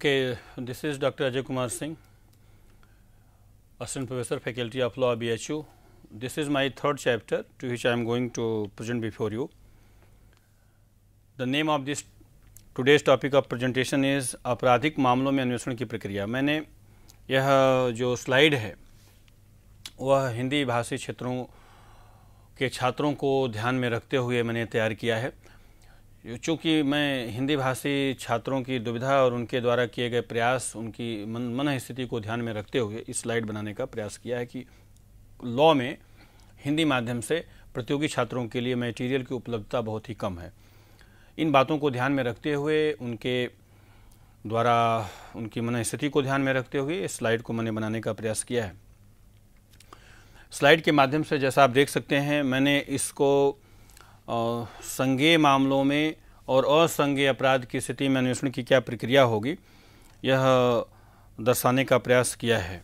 Okay, this is Dr. Ajay Kumar Singh, Assistant Professor, Faculty of Law, BHU. This is my third chapter to which I am going to present before you. The name of this today's topic of presentation is आपराधिक मामलों में अन्वेषण की प्रक्रिया मैंने यह जो slide है वह हिंदी भाषी क्षेत्रों के छात्रों को ध्यान में रखते हुए मैंने तैयार किया है चूँकि मैं हिंदी भाषी छात्रों की दुविधा और उनके द्वारा किए गए प्रयास, उनकी मन मन स्थिति को ध्यान में रखते हुए इस स्लाइड बनाने का प्रयास किया है कि लॉ में हिंदी माध्यम से प्रतियोगी छात्रों के लिए मटेरियल की उपलब्धता बहुत ही कम है। इन बातों को ध्यान में रखते हुए, उनके द्वारा, उनकी मन स्थिति को ध्यान में रखते हुए इस स्लाइड को मैंने बनाने का प्रयास किया है। स्लाइड के माध्यम से जैसा आप देख सकते हैं, मैंने इसको संज्ञेय मामलों में और असंज्ञेय अपराध की स्थिति में अन्वेषण की क्या प्रक्रिया होगी, यह दर्शाने का प्रयास किया है।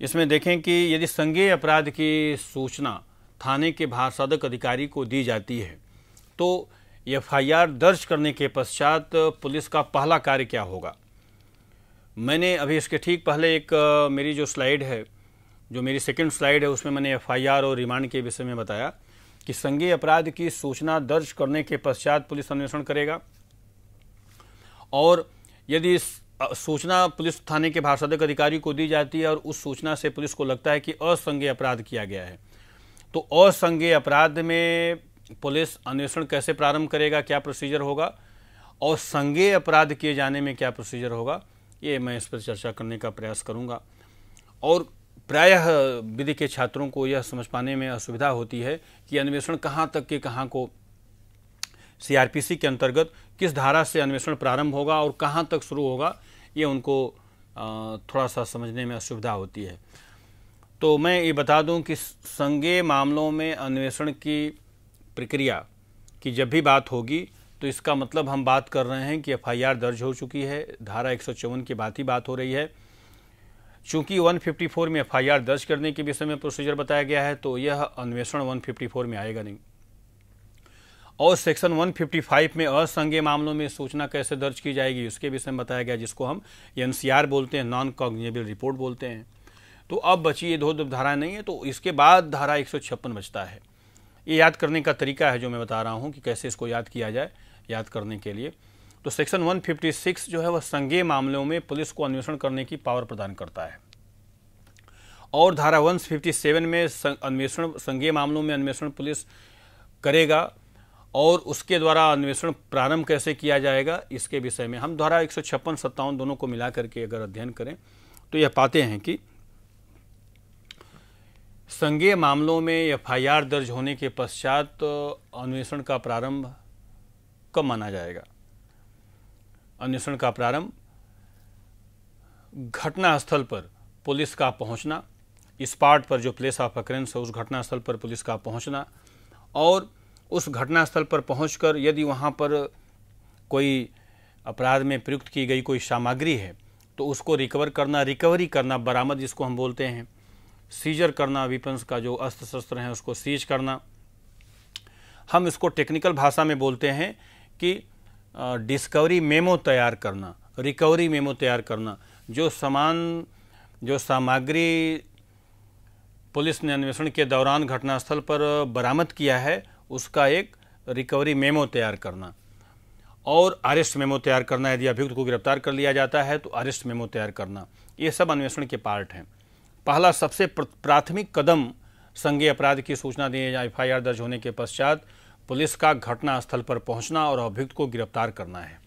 इसमें देखें कि यदि संज्ञेय अपराध की सूचना थाने के भाषादक अधिकारी को दी जाती है तो एफआईआर दर्ज करने के पश्चात पुलिस का पहला कार्य क्या होगा? मैंने अभी इसके ठीक पहले एक, मेरी जो स्लाइड है, जो मेरी सेकंड स्लाइड है, उसमें मैंने एफआईआर और रिमांड के विषय में बताया। कि संज्ञेय अपराध की सूचना दर्ज करने के पश्चात पुलिस अन्वेषण करेगा। और यदि सूचना पुलिस थाने के भाषादक अधिकारी को दी जाती है और उस सूचना से पुलिस को लगता है कि असंज्ञेय अपराध किया गया है तो असंज्ञेय अपराध में पुलिस अन्वेषण कैसे प्रारंभ करेगा, क्या प्रोसीजर होगा और संज्ञेय अपराध किए जाने में क्या प्रोसीजर होगा, ये मैं इस पर चर्चा करने का प्रयास करूँगा। और प्रायः विधि के छात्रों को यह समझ पाने में असुविधा होती है कि अन्वेषण कहाँ तक के कहाँ को सीआरपीसी के अंतर्गत किस धारा से अन्वेषण प्रारंभ होगा और कहाँ तक शुरू होगा, ये उनको थोड़ा सा समझने में असुविधा होती है। तो मैं ये बता दूँ कि संज्ञेय मामलों में अन्वेषण की प्रक्रिया की जब भी बात होगी तो इसका मतलब हम बात कर रहे हैं कि एफआईआर दर्ज हो चुकी है, धारा एक सौ चौवन की बात ही बात हो रही है। चूँकि 154 में एफआईआर दर्ज करने के विषय में प्रोसीजर बताया गया है तो यह अन्वेषण 154 में आएगा नहीं। और सेक्शन 155 में असंज्ञ मामलों में सूचना कैसे दर्ज की जाएगी उसके विषय में बताया गया, जिसको हम एनसीआर बोलते हैं नॉन कॉग्निजेबल रिपोर्ट बोलते हैं। तो अब बची ये दो दो धाराएँ नहीं है तो इसके बाद धारा एक सौ छप्पन बचता है। ये याद करने का तरीका है जो मैं बता रहा हूँ कि कैसे इसको याद किया जाए, याद करने के लिए। तो सेक्शन 156 जो है वह संज्ञेय मामलों में पुलिस को अन्वेषण करने की पावर प्रदान करता है। और धारा 157 में अन्वेषण, संज्ञेय मामलों में अन्वेषण पुलिस करेगा और उसके द्वारा अन्वेषण प्रारंभ कैसे किया जाएगा, इसके विषय में। हम धारा एक सौ सत्तावन दोनों को मिला करके अगर अध्ययन करें तो यह पाते हैं कि संज्ञेय मामलों में एफआईआर दर्ज होने के पश्चात तो अन्वेषण का प्रारंभ कब माना जाएगा? अन्वेषण का प्रारंभ। घटना स्थल पर पुलिस का पहुँचना। स्पॉट पर जो प्लेस ऑफ़ अक्रेंस है, उस घटना स्थल पर पुलिस का पहुँचना। और उस घटना स्थल पर पहुंचकर यदि वहाँ पर कोई अपराध में प्रयुक्त की गई कोई सामग्री है तो उसको रिकवर करना रिकवरी करना बरामद जिसको हम बोलते हैं सीजर करना विपन्स का जो अस्त्र शस्त्र हैं, उसको सीज करना। हम इसको टेक्निकल भाषा में बोलते हैं कि डिस्कवरी मेमो तैयार करना रिकवरी मेमो तैयार करना। जो सामान, जो सामग्री पुलिस ने अन्वेषण के दौरान घटनास्थल पर बरामद किया है, उसका एक रिकवरी मेमो तैयार करना। और अरेस्ट मेमो तैयार करना, यदि अभियुक्त को गिरफ़्तार कर लिया जाता है तो अरेस्ट मेमो तैयार करना। ये सब अन्वेषण के पार्ट हैं। पहला, सबसे प्राथमिक कदम संज्ञेय अपराध की सूचना दी एफ़ दर्ज होने के पश्चात पुलिस का घटनास्थल पर पहुँचना और अभियुक्त को गिरफ़्तार करना है।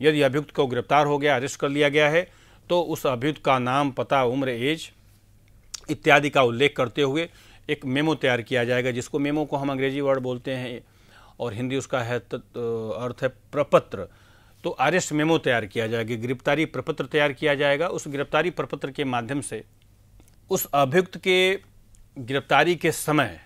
यदि अभियुक्त को गिरफ़्तार हो गया, अरेस्ट कर लिया गया है तो उस अभियुक्त का नाम, पता, उम्र, एज इत्यादि का उल्लेख करते हुए एक मेमो तैयार किया जाएगा, जिसको मेमो को हम अंग्रेज़ी वर्ड बोलते हैं और हिंदी उसका है अर्थ है प्रपत्र। तो अरेस्ट मेमो तैयार किया जाएगा, गिरफ्तारी प्रपत्र तैयार किया जाएगा। उस गिरफ्तारी प्रपत्र के माध्यम से उस अभियुक्त के गिरफ्तारी के समय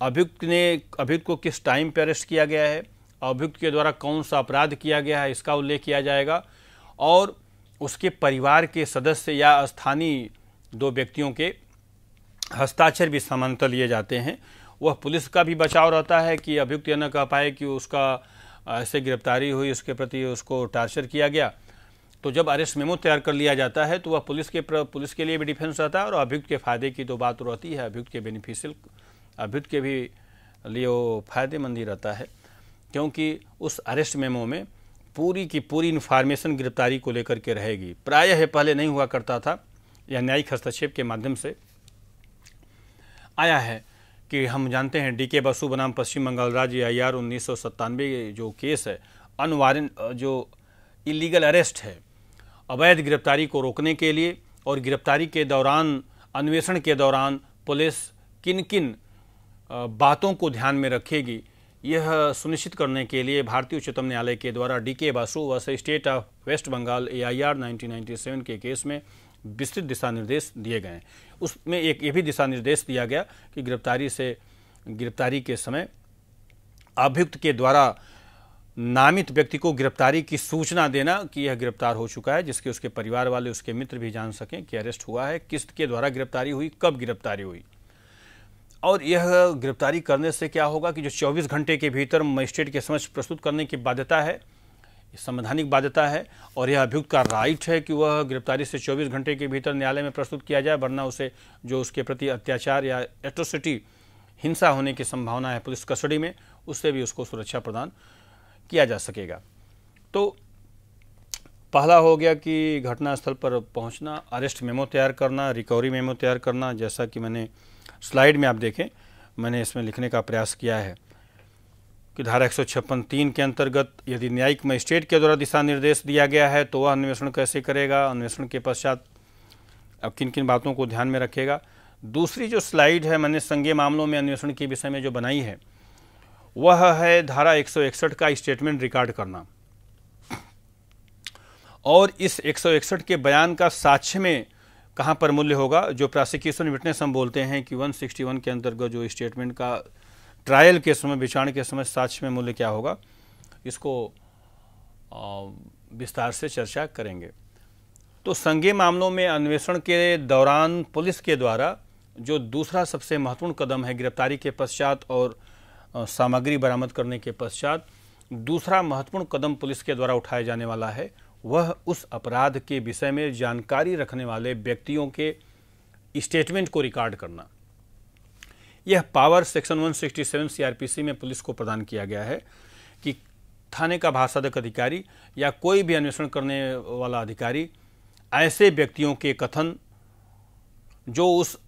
अभियुक्त ने, अभियुक्त को किस टाइम पर अरेस्ट किया गया है, अभियुक्त के द्वारा कौन सा अपराध किया गया है, इसका उल्लेख किया जाएगा। और उसके परिवार के सदस्य या स्थानीय दो व्यक्तियों के हस्ताक्षर भी समानांतर लिए जाते हैं। वह पुलिस का भी बचाव रहता है कि अभियुक्त यह न कह पाए कि उसका ऐसे गिरफ्तारी हुई, उसके प्रति उसको टार्चर किया गया। तो जब अरेस्ट मेमो तैयार कर लिया जाता है तो वह पुलिस के पुलिस के लिए भी डिफेंस रहता है और अभियुक्त के फ़ायदे की तो बात रहती है। अभियुक्त के बेनिफिशियल अभियुक्त के भी लिए वो फ़ायदेमंद ही रहता है, क्योंकि उस अरेस्ट मेमो में पूरी की पूरी इन्फॉर्मेशन गिरफ्तारी को लेकर के रहेगी। प्रायः पहले नहीं हुआ करता था या न्यायिक हस्तक्षेप के माध्यम से आया है कि हम जानते हैं डी के बसु बनाम पश्चिम बंगाल राज्य आई आर उन्नीस सौ सत्तानवे जो केस है अनवारंट जो इलीगल अरेस्ट है, अवैध गिरफ्तारी को रोकने के लिए और गिरफ्तारी के दौरान, अन्वेषण के दौरान पुलिस किन किन बातों को ध्यान में रखेगी। यह सुनिश्चित करने के लिए भारतीय उच्चतम न्यायालय के द्वारा डी के बासु व state of West Bengal A I R के केस में विस्तृत दिशा निर्देश दिए गए उसमें एक ये भी दिशा निर्देश दिया गया कि गिरफ्तारी से, गिरफ्तारी के समय अभियुक्त के द्वारा नामित व्यक्ति को गिरफ्तारी की सूचना देना कि यह गिरफ़्तार हो चुका है, जिसके उसके परिवार वाले, उसके मित्र भी जान सकें कि अरेस्ट हुआ है किस के द्वारा गिरफ्तारी हुई, कब गिरफ्तारी हुई। और यह गिरफ्तारी करने से क्या होगा कि जो 24 घंटे के भीतर मजिस्ट्रेट के समक्ष प्रस्तुत करने की बाध्यता है संवैधानिक बाध्यता है, और यह अभियुक्त का राइट है कि वह गिरफ्तारी से 24 घंटे के भीतर न्यायालय में प्रस्तुत किया जाए, वरना उसे जो उसके प्रति अत्याचार या एट्रोसिटी, हिंसा होने की संभावना है पुलिस कस्टडी में, उससे भी उसको सुरक्षा प्रदान किया जा सकेगा। तो पहला हो गया कि घटनास्थल पर पहुँचना, अरेस्ट मेमो तैयार करना, रिकवरी मेमो तैयार करना, जैसा कि मैंने स्लाइड में आप देखें, मैंने इसमें लिखने का प्रयास किया है कि धारा एक सौ छप्पन तीन के अंतर्गत यदि न्यायिक मजिस्ट्रेट के द्वारा दिशा निर्देश दिया गया है तो वह अन्वेषण कैसे करेगा? अन्वेषण के पश्चात अब किन किन बातों को ध्यान में रखेगा? दूसरी जो स्लाइड है, मैंने संज्ञे मामलों में अन्वेषण के विषय में जो बनाई है, वह है धारा एक सौ इकसठ का स्टेटमेंट रिकॉर्ड करना। और इस एक सौ इकसठ के बयान का साक्ष्य में कहाँ पर मूल्य होगा? जो प्रोसिक्यूशन विटनेस हम बोलते हैं कि 161 के अंतर्गत जो स्टेटमेंट का ट्रायल के समय, विचारण के समय साक्ष्य में मूल्य क्या होगा? इसको विस्तार से चर्चा करेंगे। तो संज्ञेय मामलों में अन्वेषण के दौरान पुलिस के द्वारा जो दूसरा सबसे महत्वपूर्ण कदम है, गिरफ्तारी के पश्चात और सामग्री बरामद करने के पश्चात, दूसरा महत्वपूर्ण कदम पुलिस के द्वारा उठाया जाने वाला है। वह उस अपराध के विषय में जानकारी रखने वाले व्यक्तियों के स्टेटमेंट को रिकॉर्ड करना। यह पावर सेक्शन 167 सीआरपीसी में पुलिस को प्रदान किया गया है कि थाने का भाषाधक अधिकारी या कोई भी अन्वेषण करने वाला अधिकारी ऐसे व्यक्तियों के कथन जो उस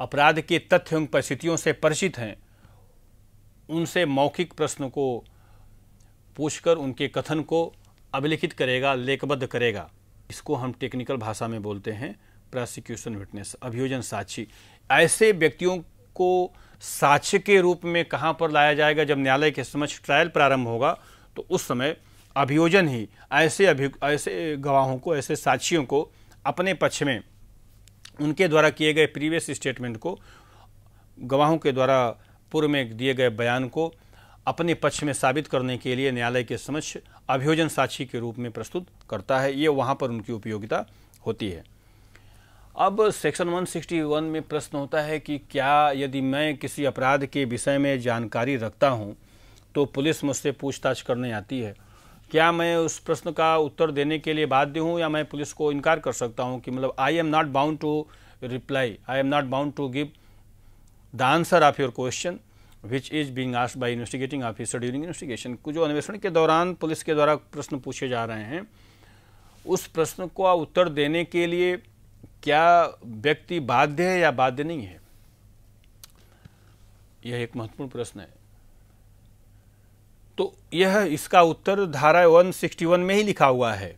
अपराध के तथ्य एवं परिस्थितियों से परिचित हैं, उनसे मौखिक प्रश्न को पूछकर उनके कथन को अभिलिखित करेगा, लेखबद्ध करेगा। इसको हम टेक्निकल भाषा में बोलते हैं प्रोसिक्यूशन विटनेस अभियोजन साक्षी। ऐसे व्यक्तियों को साक्ष्य के रूप में कहाँ पर लाया जाएगा? जब न्यायालय के समक्ष ट्रायल प्रारंभ होगा तो उस समय अभियोजन ही ऐसे अभि, ऐसे गवाहों को, ऐसे साक्षियों को अपने पक्ष में, उनके द्वारा किए गए प्रीवियस स्टेटमेंट को, गवाहों के द्वारा पूर्व में दिए गए बयान को अपने पक्ष में साबित करने के लिए न्यायालय के समक्ष अभियोजन साक्षी के रूप में प्रस्तुत करता है। ये वहाँ पर उनकी उपयोगिता होती है। अब सेक्शन 161 में प्रश्न होता है कि क्या यदि मैं किसी अपराध के विषय में जानकारी रखता हूँ तो पुलिस मुझसे पूछताछ करने आती है। क्या मैं उस प्रश्न का उत्तर देने के लिए बाध्य हूँ, या मैं पुलिस को इनकार कर सकता हूँ कि मतलब I am not bound to reply I am not bound to give the answer of your question which is being asked by investigating officer during investigation जो अन्वेषण के दौरान पुलिस के द्वारा प्रश्न पूछे जा रहे हैं, उस प्रश्न को उत्तर देने के लिए क्या व्यक्ति बाध्य है या बाध्य नहीं है? यह एक महत्वपूर्ण प्रश्न है। तो यह इसका उत्तर धारा 161 में ही लिखा हुआ है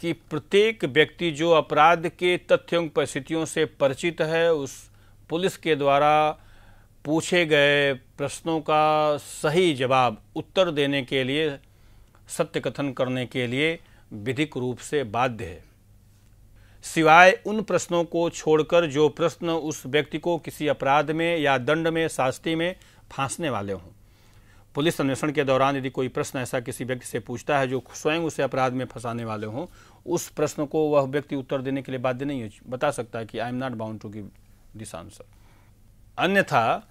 कि प्रत्येक व्यक्ति जो अपराध के तथ्यों, परिस्थितियों से परिचित है, उस पुलिस के द्वारा पूछे गए प्रश्नों का सही जवाब उत्तर देने के लिए, सत्य कथन करने के लिए विधिक रूप से बाध्य है। सिवाय उन प्रश्नों को छोड़कर जो प्रश्न उस व्यक्ति को किसी अपराध में या दंड में, शास्ति में फांसने वाले हों। पुलिस अन्वेषण के दौरान यदि कोई प्रश्न ऐसा किसी व्यक्ति से पूछता है जो स्वयं उसे अपराध में फंसाने वाले हों, उस प्रश्न को वह व्यक्ति उत्तर देने के लिए बाध्य नहीं बता सकता कि I am not bound to give this answer अन्यथा,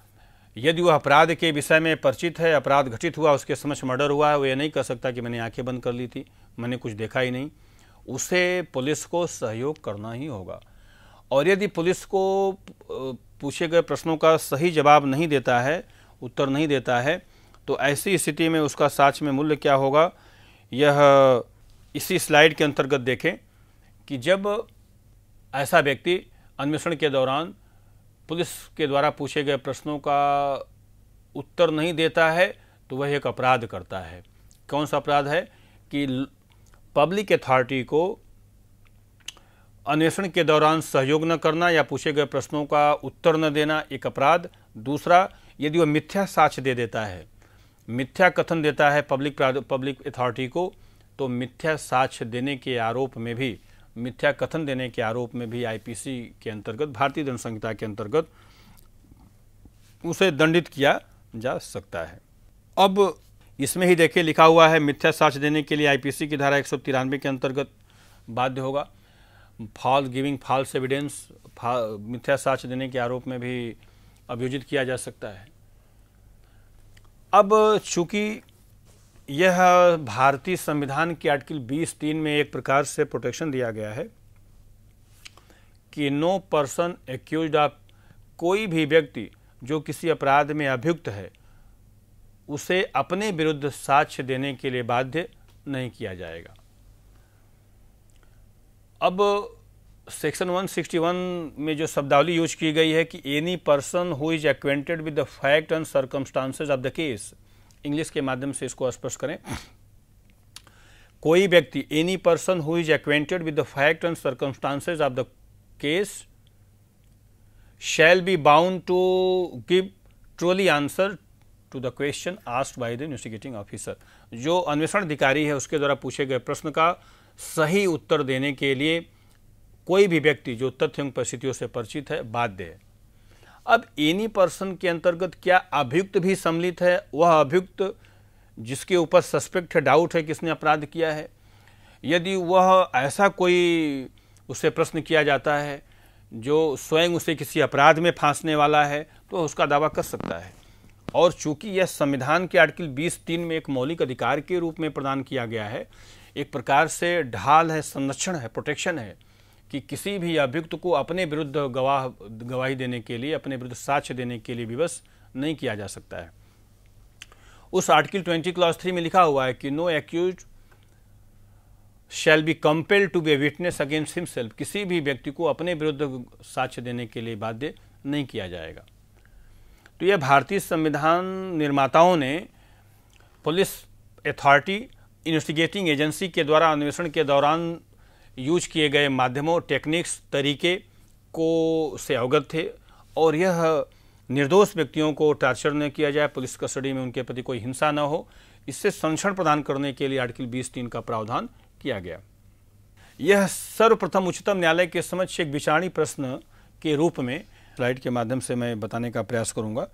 यदि वह अपराध के विषय में परिचित है, अपराध घटित हुआ, उसके समक्ष मर्डर हुआ है, वो ये नहीं कह सकता कि मैंने आँखें बंद कर ली थी, मैंने कुछ देखा ही नहीं। उसे पुलिस को सहयोग करना ही होगा। और यदि पुलिस को पूछे गए प्रश्नों का सही जवाब नहीं देता है, उत्तर नहीं देता है तो ऐसी स्थिति में उसका साक्ष्य में मूल्य क्या होगा? यह इसी स्लाइड के अंतर्गत देखें कि जब ऐसा व्यक्ति अन्वेषण के दौरान पुलिस के द्वारा पूछे गए प्रश्नों का उत्तर नहीं देता है तो वह एक अपराध करता है। कौन सा अपराध है? कि पब्लिक अथॉरिटी को अन्वेषण के दौरान सहयोग न करना या पूछे गए प्रश्नों का उत्तर न देना एक अपराध। दूसरा, यदि वह मिथ्या साक्ष्य दे देता है, मिथ्या कथन देता है पब्लिक पब्लिक अथॉरिटी को तो मिथ्या साक्ष्य देने के आरोप में भी मिथ्या कथन देने के आरोप में भी आईपीसी के अंतर्गत, भारतीय दंड संहिता के अंतर्गत उसे दंडित किया जा सकता है। अब इसमें ही देखिए, लिखा हुआ है, मिथ्या साक्ष्य देने के लिए आईपीसी की धारा एक सौ तिरानवे के अंतर्गत बाध्य होगा। फॉल, गिविंग फॉल्स एविडेंस मिथ्या साक्ष्य देने के आरोप में भी अभियोजित किया जा सकता है। अब चूँकि यह भारतीय संविधान के आर्टिकल 20 तीन में एक प्रकार से प्रोटेक्शन दिया गया है कि नो पर्सन एक्यूज ऑफ़ कोई भी व्यक्ति जो किसी अपराध में अभियुक्त है, उसे अपने विरुद्ध साक्ष्य देने के लिए बाध्य नहीं किया जाएगा। अब सेक्शन 161 में जो शब्दावली यूज़ की गई है कि any person who is acquainted with the fact and circumstances of the case English के माध्यम से इसको स्पष्ट करें। कोई व्यक्ति any person who is acquainted with the fact and circumstances of the case shall be bound to give truly answer to the question asked by the investigating officer जो अन्वेषण अधिकारी है, उसके द्वारा पूछे गए प्रश्न का सही उत्तर देने के लिए कोई भी व्यक्ति जो तथ्य परिस्थितियों से परिचित है, बाध्य है। अब एनी पर्सन के अंतर्गत क्या अभियुक्त भी सम्मिलित है? वह अभियुक्त जिसके ऊपर सस्पेक्ट है डाउट है, किसने अपराध किया है? यदि वह ऐसा कोई उससे प्रश्न किया जाता है, जो स्वयं उसे किसी अपराध में फांसने वाला है तो उसका दावा कर सकता है। और चूँकि यह संविधान के आर्टिकल 20 तीन में एक मौलिक अधिकार के रूप में प्रदान किया गया है, एक प्रकार से ढाल है, संरक्षण है प्रोटेक्शन है कि किसी भी अभियुक्त को अपने विरुद्ध गवाह, गवाही देने के लिए, अपने विरुद्ध साक्ष्य देने के लिए विवश नहीं किया जा सकता है। उस आर्टिकल 20 क्लास थ्री में लिखा हुआ है कि no accuse shall be compel to be witness against himself. किसी भी व्यक्ति को अपने विरुद्ध साक्ष्य देने के लिए बाध्य नहीं किया जाएगा। तो यह भारतीय संविधान निर्माताओं ने पुलिस अथॉरिटी इन्वेस्टिगेटिंग एजेंसी के द्वारा अन्वेषण के दौरान यूज़ किए गए माध्यमों टेक्निक्स तरीके को से अवगत थे और यह निर्दोष व्यक्तियों को टार्चर न किया जाए, पुलिस कस्टडी में उनके प्रति कोई हिंसा न हो। इससे संरक्षण प्रदान करने के लिए आर्टिकल बीस तीन का प्रावधान किया गया। यह सर्वप्रथम उच्चतम न्यायालय के समक्ष एक विचारणी प्रश्न के रूप में स्लाइड के माध्यम से मैं बताने का प्रयास करूँगा।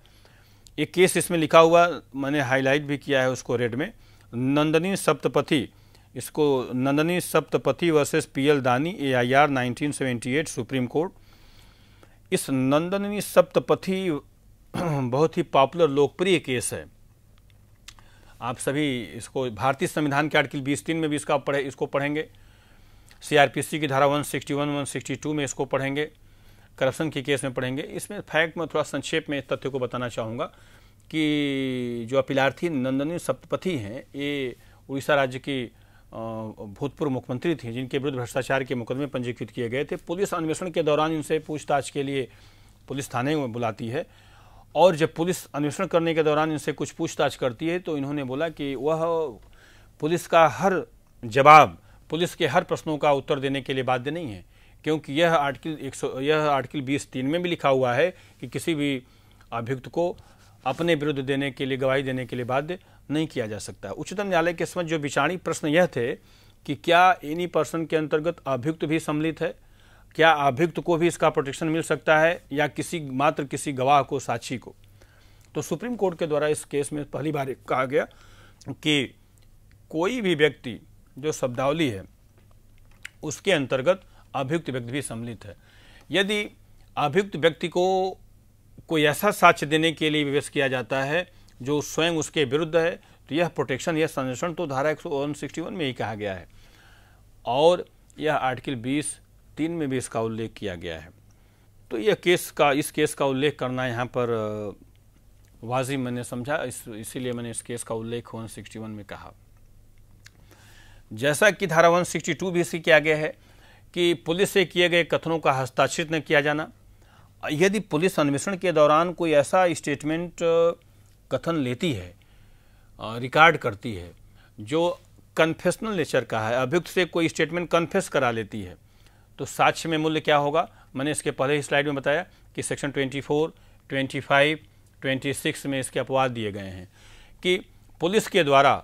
एक केस इसमें लिखा हुआ, मैंने हाईलाइट भी किया है उसको रेड में। नंदनी सप्तपथी इसको Nandini Satpathy versus P L Dani A I R nineteen Supreme Court. इस नंदनी सप्तपथी बहुत ही पॉपुलर लोकप्रिय केस है। आप सभी इसको भारतीय संविधान के आर्टिकल बीस तीन में भी इसका पढ़े इसको पढ़ेंगे। सीआरपीसी की धारा 161, 162 में इसको पढ़ेंगे। करप्शन के केस में पढ़ेंगे। इसमें फैक्ट में थोड़ा संक्षेप में तथ्य को बताना चाहूँगा कि जो अपीलार्थी नंदनी सप्तपथी हैं ये उड़ीसा राज्य की भूतपूर्व मुख्यमंत्री थे, जिनके विरुद्ध भ्रष्टाचार के मुकदमे पंजीकृत किए गए थे। पुलिस अन्वेषण के दौरान इनसे पूछताछ के लिए पुलिस थाने में बुलाती है। और जब पुलिस अन्वेषण करने के दौरान इनसे कुछ पूछताछ करती है तो इन्होंने बोला कि वह पुलिस का हर जवाब, पुलिस के हर प्रश्नों का उत्तर देने के लिए बाध्य नहीं है। क्योंकि यह आर्टिकल एक सौ, यह आर्टिकल बीस तीन में भी लिखा हुआ है कि किसी भी अभियुक्त को अपने विरुद्ध देने के लिए, गवाही देने के लिए बाध्य नहीं किया जा सकता। उच्चतम न्यायालय के समझ जो विचारणी प्रश्न यह थे कि क्या एनी पर्सन के अंतर्गत अभियुक्त भी सम्मिलित है? क्या अभियुक्त को भी इसका प्रोटेक्शन मिल सकता है या किसी मात्र किसी गवाह को, साक्षी को? तो सुप्रीम कोर्ट के द्वारा इस केस में पहली बार कहा गया कि कोई भी व्यक्ति जो शब्दावली है, उसके अंतर्गत अभियुक्त व्यक्ति भी सम्मिलित है। यदि अभियुक्त व्यक्ति को कोई ऐसा साक्ष्य देने के लिए विवेश किया जाता है जो स्वयं उसके विरुद्ध है तो यह प्रोटेक्शन यह संरक्षण तो धारा एक में ही कहा गया है। और यह आर्टिकल 20 तीन में भी इसका उल्लेख किया गया है। तो यह केस का, इस केस का उल्लेख करना यहाँ पर वाजिब मैंने समझा, इस, इसीलिए मैंने इस केस का उल्लेख 161 में कहा। जैसा कि धारा 162 भी इसी किया गया है कि पुलिस से किए गए कथनों का हस्ताक्षरित न किया जाना। यदि पुलिस अन्वेषण के दौरान कोई ऐसा स्टेटमेंट कथन लेती है रिकॉर्ड करती है जो कन्फेशनल नेचर का है अभियुक्त से कोई स्टेटमेंट कन्फेस करा लेती है तो साक्ष्य में मूल्य क्या होगा? मैंने इसके पहले ही स्लाइड में बताया कि सेक्शन 24, 25, 26 में इसके अपवाद दिए गए हैं कि पुलिस के द्वारा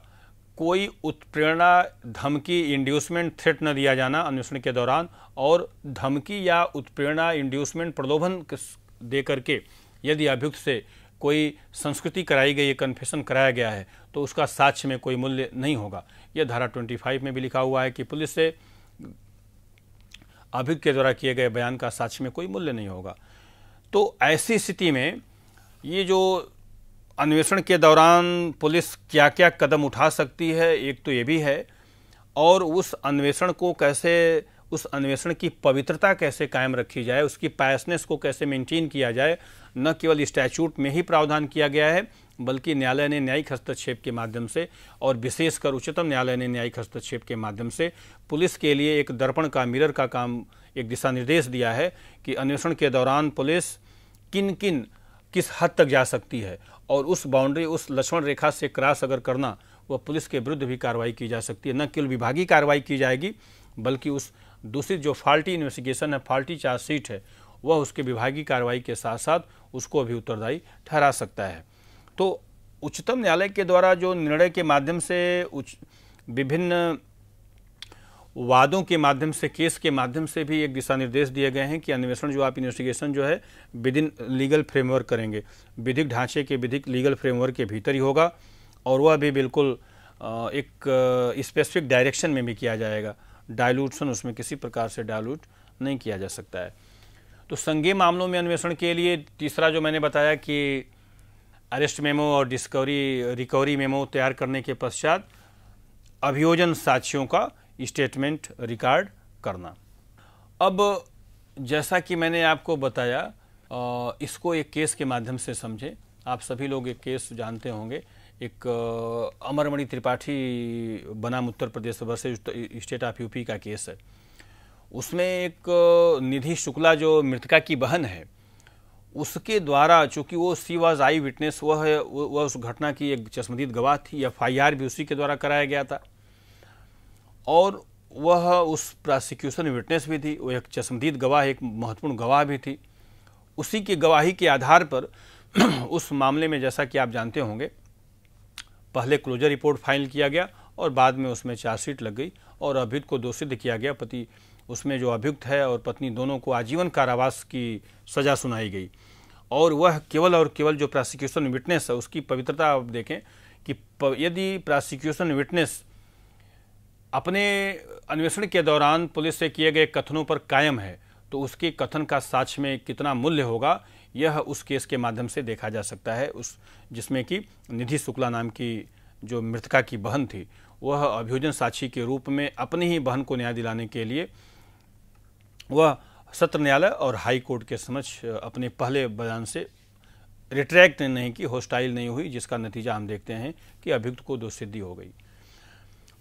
कोई उत्प्रेरणा धमकी इंड्यूसमेंट थ्रेट न दिया जाना अन्वेषण के दौरान और धमकी या उत्प्रेरणा इंड्यूसमेंट प्रलोभन दे करके यदि अभियुक्त से कोई संस्कृति कराई गई है कन्फेशन कराया गया है तो उसका साक्ष्य में कोई मूल्य नहीं होगा। यह धारा 25 में भी लिखा हुआ है कि पुलिस से अभियुक्त के द्वारा किए गए बयान का साक्ष्य में कोई मूल्य नहीं होगा। तो ऐसी स्थिति में ये जो अन्वेषण के दौरान पुलिस क्या क्या कदम उठा सकती है, एक तो ये भी है, और उस अन्वेषण को कैसे, उस अन्वेषण की पवित्रता कैसे कायम रखी जाए, उसकी पायसनेस को कैसे मेंटेन किया जाए न केवल स्टैचूट में ही प्रावधान किया गया है, बल्कि न्यायालय ने न्यायिक हस्तक्षेप के माध्यम से और विशेषकर उच्चतम न्यायालय ने न्यायिक हस्तक्षेप के माध्यम से पुलिस के लिए एक दर्पण का, मिरर का काम एक दिशा निर्देश दिया है कि अन्वेषण के दौरान पुलिस किन किन किस हद तक जा सकती है और उस बाउंड्री, उस लक्ष्मण रेखा से क्रॉस अगर करना, वह पुलिस के विरुद्ध भी कार्रवाई की जा सकती है। न केवल विभागीय कार्रवाई की जाएगी, बल्कि उस दूसरी जो फाल्टी इन्वेस्टिगेशन है, फाल्टी चार्जशीट है वह उसके विभागीय कार्रवाई के साथ साथ उसको भी उत्तरदायी ठहरा सकता है। तो उच्चतम न्यायालय के द्वारा जो निर्णय के माध्यम से उच्च विभिन्न वादों के माध्यम से, केस के माध्यम से भी एक दिशा निर्देश दिए गए हैं कि अन्वेषण जो आप इन्वेस्टिगेशन जो है विद इन लीगल फ्रेमवर्क करेंगे। विधिक ढांचे के, विधिक लीगल फ्रेमवर्क के भीतर ही होगा और वह भी बिल्कुल एक स्पेसिफिक डायरेक्शन में भी किया जाएगा। डायलूशन उसमें किसी प्रकार से डायलूट नहीं किया जा सकता है। तो संज्ञेय मामलों में अन्वेषण के लिए तीसरा जो मैंने बताया कि अरेस्ट मेमो और डिस्कवरी रिकवरी मेमो तैयार करने के पश्चात अभियोजन साक्षियों का स्टेटमेंट रिकॉर्ड करना। अब जैसा कि मैंने आपको बताया इसको एक केस के माध्यम से समझें। आप सभी लोग एक केस जानते होंगे। एक अमरमणि त्रिपाठी बनाम Uttar Pradesh versus state of UP का केस है। उसमें एक निधि शुक्ला जो मृतका की बहन है, उसके द्वारा चूँकि वो सी वॉज़ आई विटनेस, वह वह उस घटना की एक चश्मदीद गवाह थी एफ़ आई आर भी उसी के द्वारा कराया गया था। और वह उस प्रोसिक्यूशन विटनेस भी थी, वो एक चश्मदीद गवाह, एक महत्वपूर्ण गवाह भी थी। उसी की गवाही के आधार पर उस मामले में, जैसा कि आप जानते होंगे, पहले क्लोजर रिपोर्ट फ़ाइल किया गया और बाद में उसमें चार्जशीट लग गई और अभियुक्त को दोषित किया गया पति उसमें जो अभियुक्त है और पत्नी दोनों को आजीवन कारावास की सज़ा सुनाई गई। और वह केवल और केवल जो प्रोसिक्यूशन विटनेस है, उसकी पवित्रता आप देखें कि यदि प्रोसिक्यूशन विटनेस अपने अन्वेषण के दौरान पुलिस से किए गए कथनों पर कायम है तो उसके कथन का साक्ष्य में कितना मूल्य होगा, यह उस केस के माध्यम से देखा जा सकता है। उस, जिसमें कि निधि शुक्ला नाम की जो मृतका की बहन थी, वह अभियोजन साक्षी के रूप में अपनी ही बहन को न्याय दिलाने के लिए वह सत्र न्यायालय और हाई कोर्ट के समक्ष अपने पहले बयान से रिट्रैक्ट नहीं की होस्टाइल नहीं हुई, जिसका नतीजा हम देखते हैं कि अभियुक्त को दोषसिद्धि हो गई।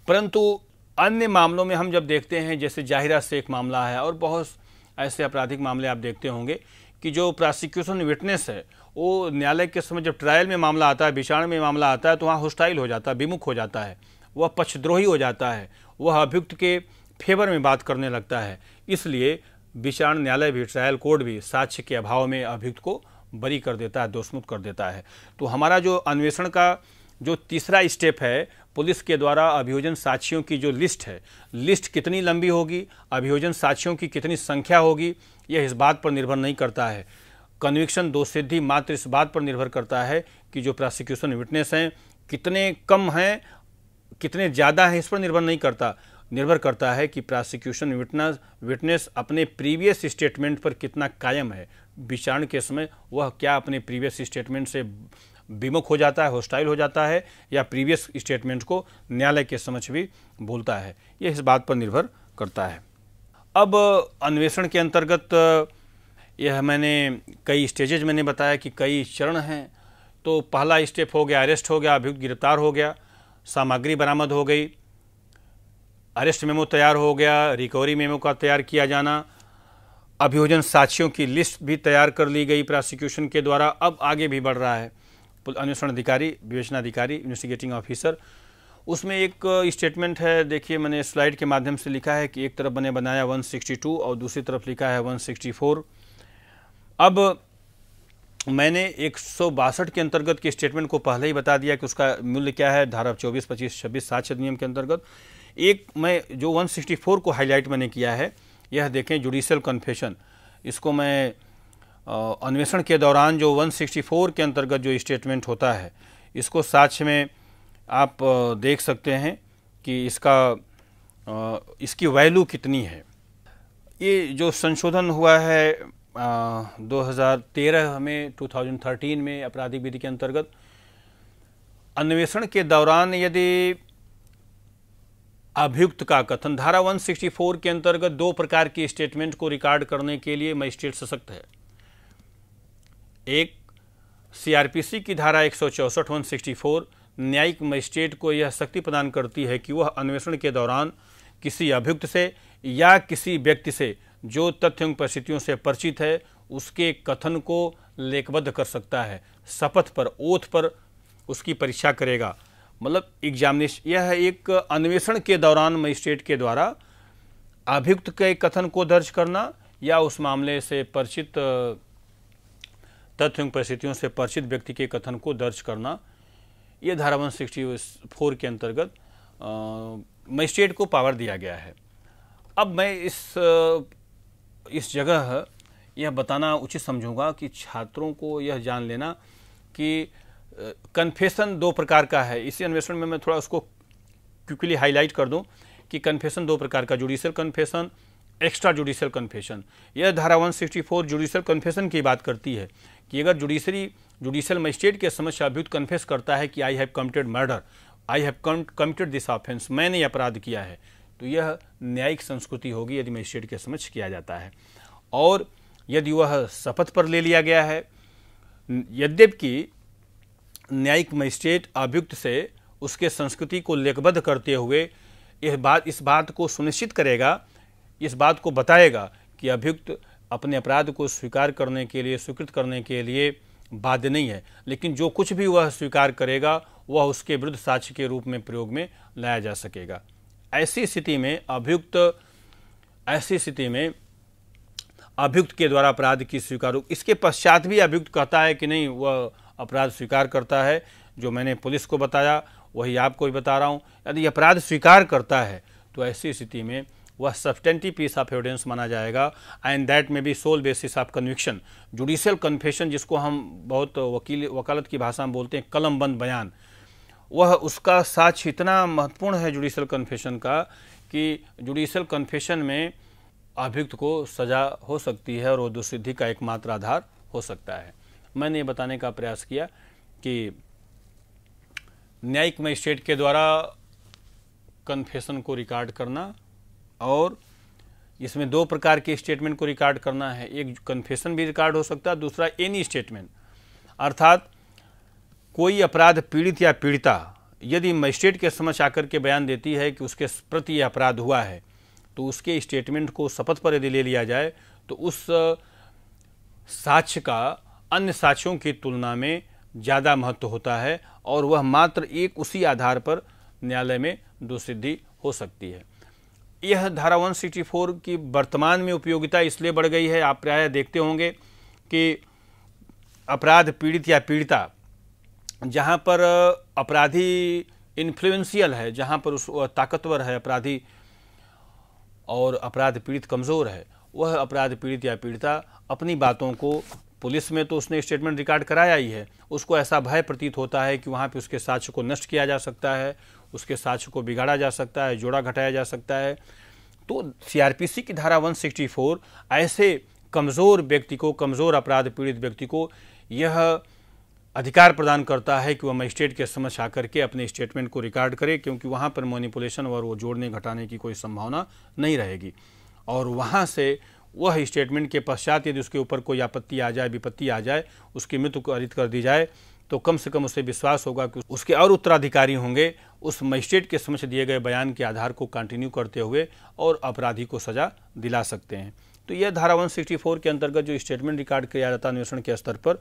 परंतु अन्य मामलों में हम जब देखते हैं, जैसे जाहिरा शेख मामला है और बहुत ऐसे आपराधिक मामले आप देखते होंगे कि जो प्रोसिक्यूशन विटनेस है, वो न्यायालय के समय जब ट्रायल में मामला आता है, विचारण में मामला आता है तो वहाँ होस्टाइल हो जाता है, विमुख हो जाता है, वह पक्षद्रोही हो जाता है, वह अभियुक्त के फेवर में बात करने लगता है। इसलिए विचारण न्यायालय भी, ट्रायल कोर्ट भी साक्ष्य के अभाव में अभियुक्त को बरी कर देता है, दोषमुक्त कर देता है। तो हमारा जो अन्वेषण का जो तीसरा स्टेप है, पुलिस के द्वारा अभियोजन साक्षियों की जो लिस्ट है, लिस्ट कितनी लंबी होगी, अभियोजन साक्षियों की कितनी संख्या होगी, यह इस बात पर निर्भर नहीं करता है। कन्विक्शन दो सिद्धि मात्र इस बात पर निर्भर करता है कि जो प्रोसिक्यूशन विटनेस हैं, कितने कम हैं, कितने ज़्यादा हैं, इस पर निर्भर नहीं करता। निर्भर करता है कि प्रोसिक्यूशन विटनेस विटनेस अपने प्रीवियस स्टेटमेंट पर कितना कायम है। विचारण के समय वह क्या अपने प्रीवियस स्टेटमेंट से विमुख हो जाता है हॉस्टाइल हो जाता है, या प्रीवियस स्टेटमेंट को न्यायालय के समक्ष भी बोलता है। यह इस बात पर निर्भर करता है। अब, अन्वेषण के अंतर्गत, यह मैंने कई स्टेजेज मैंने बताया कि कई चरण हैं। तो पहला स्टेप हो गया अरेस्ट हो गया, अभियुक्त गिरफ़्तार हो गया, सामग्री बरामद हो गई। अरेस्ट मेमो तैयार हो गया, रिकवरी मेमो का तैयार किया जाना। अभियोजन साक्षियों की लिस्ट भी तैयार कर ली गई प्रोसिक्यूशन के द्वारा। अब आगे भी बढ़ रहा है। अन्वेषण अधिकारी, विवेचना अधिकारी इन्वेस्टिगेटिंग ऑफिसर उसमें एक स्टेटमेंट है, देखिए, मैंने स्लाइड के माध्यम से लिखा है कि एक तरफ़ मैंने बनाया 162 और दूसरी तरफ़ लिखा है 164 अब मैंने एक सौ बासठ के अंतर्गत के स्टेटमेंट को पहले ही बता दिया कि उसका मूल्य क्या है। धारा चौबीस, पच्चीस, छब्बीस, सात अधिनियम के अंतर्गत। एक मैं जो 164 को हाईलाइट मैंने किया है, यह देखें जुडिशियल कन्फेशन इसको मैं अन्वेषण के दौरान जो 164 के अंतर्गत जो स्टेटमेंट होता है, इसको साक्ष्य में आप देख सकते हैं कि इसका इसकी वैल्यू कितनी है। ये जो संशोधन हुआ है हज़ार तेरह में 2013 में आपराधिक विधि के अंतर्गत, अन्वेषण के दौरान यदि अभियुक्त का कथन। धारा 164 के अंतर्गत दो प्रकार की स्टेटमेंट को रिकॉर्ड करने के लिए मजिस्ट्रेट सशक्त है। एक, सीआरपीसी की धारा एक सौ चौसठ वन सिक्सटी फोर न्यायिक मजिस्ट्रेट को यह शक्ति प्रदान करती है कि वह अन्वेषण के दौरान किसी अभियुक्त से या किसी व्यक्ति से जो तथ्य एवं परिस्थितियों से परिचित है, उसके कथन को लेखबद्ध कर सकता है। शपथ पर, ओथ पर उसकी परीक्षा करेगा। मतलब एग्जामिनेशन यह एक अन्वेषण के दौरान मजिस्ट्रेट के द्वारा अभियुक्त के कथन को दर्ज करना या उस मामले से परिचित, तथ्य, परिस्थितियों से परिचित व्यक्ति के कथन को दर्ज करना यह धारा वन सिक्सटी फोर के अंतर्गत मजिस्ट्रेट को पावर दिया गया है। अब मैं इस इस जगह यह बताना उचित समझूँगा कि छात्रों को यह जान लेना कि कन्फेशन दो प्रकार का है। इसी अन्वेषण में मैं थोड़ा उसको क्विकली हाईलाइट कर दूँ कि कन्फेशन दो प्रकार का judicial confession extra judicial confession यह धारा 164 जुडिशियल कन्फेशन की बात करती है कि अगर जुडिशरी जुडिशियल मजिस्ट्रेट के समक्ष अभियुक्त कन्फेस करता है कि I have committed murder I have committed this offence मैंने अपराध किया है तो यह न्यायिक संस्कृति होगी यदि मजिस्ट्रेट के समक्ष किया जाता है। और यदि वह शपथ पर ले लिया गया है, यद्यपि न्यायिक मजिस्ट्रेट अभियुक्त से उसके संस्कृति को लेखबद्ध करते हुए यह बात, इस बात को सुनिश्चित करेगा, इस बात को बताएगा कि अभियुक्त अपने अपराध को स्वीकार करने के लिए, स्वीकृत करने के लिए बाध्य नहीं है। लेकिन जो कुछ भी वह स्वीकार करेगा, वह उसके विरुद्ध साक्ष्य के रूप में प्रयोग में लाया जा सकेगा। ऐसी स्थिति में अभियुक्त, ऐसी स्थिति में अभियुक्त के द्वारा अपराध की स्वीकार, इसके पश्चात भी अभियुक्त कहता है कि नहीं, वह अपराध स्वीकार करता है, जो मैंने पुलिस को बताया, वही आपको भी बता रहा हूँ। यदि अपराध स्वीकार करता है तो ऐसी स्थिति में वह सब्सटेंटिव पीस ऑफ़ एविडेंस माना जाएगा and that may be sole basis of conviction judicial confession जिसको हम बहुत वकील, वकालत की भाषा में बोलते हैं कलम बंद बयान। वह उसका साक्ष्य इतना महत्वपूर्ण है जुडिशियल कन्फेशन का, कि जुडिशियल कन्फेशन में अभियुक्त को सजा हो सकती है और वो दुसिद्धि का एकमात्र आधार हो सकता है। मैंने ये बताने का प्रयास किया कि न्यायिक मजिस्ट्रेट के द्वारा कन्फेशन को रिकॉर्ड करना और इसमें दो प्रकार के स्टेटमेंट को रिकॉर्ड करना है। एक कन्फेशन भी रिकॉर्ड हो सकता है, दूसरा एनी स्टेटमेंट अर्थात कोई अपराध पीड़ित या पीड़िता यदि मजिस्ट्रेट के समक्ष आकर के बयान देती है कि उसके प्रति यह अपराध हुआ है तो उसके स्टेटमेंट को शपथ पर यदि ले लिया जाए तो उस साक्ष्य का अन्य साक्ष्यों की तुलना में ज़्यादा महत्व होता है और वह मात्र एक उसी आधार पर न्यायालय में दोषिद्धि हो सकती है। यह धारा 164 की वर्तमान में उपयोगिता इसलिए बढ़ गई है, आप प्राय देखते होंगे कि अपराध पीड़ित या पीड़िता, जहाँ पर अपराधी इन्फ्लुएंशियल है, जहाँ पर उस ताकतवर है अपराधी और अपराध पीड़ित कमज़ोर है, वह अपराध पीड़ित या पीड़िता अपनी बातों को पुलिस में तो उसने स्टेटमेंट रिकॉर्ड कराया ही है। उसको ऐसा भय प्रतीत होता है कि वहाँ पे उसके साक्ष्य को नष्ट किया जा सकता है, उसके साक्ष्य को बिगाड़ा जा सकता है, जोड़ा घटाया जा सकता है। तो सीआरपीसी की धारा 164 ऐसे कमज़ोर व्यक्ति को, कमज़ोर अपराध पीड़ित व्यक्ति को यह अधिकार प्रदान करता है कि वह मजिस्ट्रेट के समक्ष आकर के अपने स्टेटमेंट को रिकॉर्ड करे, क्योंकि वहाँ पर मैनिपुलेशन और वो जोड़ने घटाने की कोई संभावना नहीं रहेगी। और वहाँ से वह स्टेटमेंट के पश्चात यदि उसके ऊपर कोई आपत्ति आ जाए विपत्ति आ जाए उसकी मृत्यु को अरित कर दी जाए तो कम से कम उसे विश्वास होगा कि उसके और उत्तराधिकारी होंगे। उस मजिस्ट्रेट के समक्ष दिए गए बयान के आधार को कंटिन्यू करते हुए और अपराधी को सजा दिला सकते हैं। तो यह धारा 164 के अंतर्गत जो स्टेटमेंट रिकॉर्ड किया जाता है अन्वेषण के स्तर पर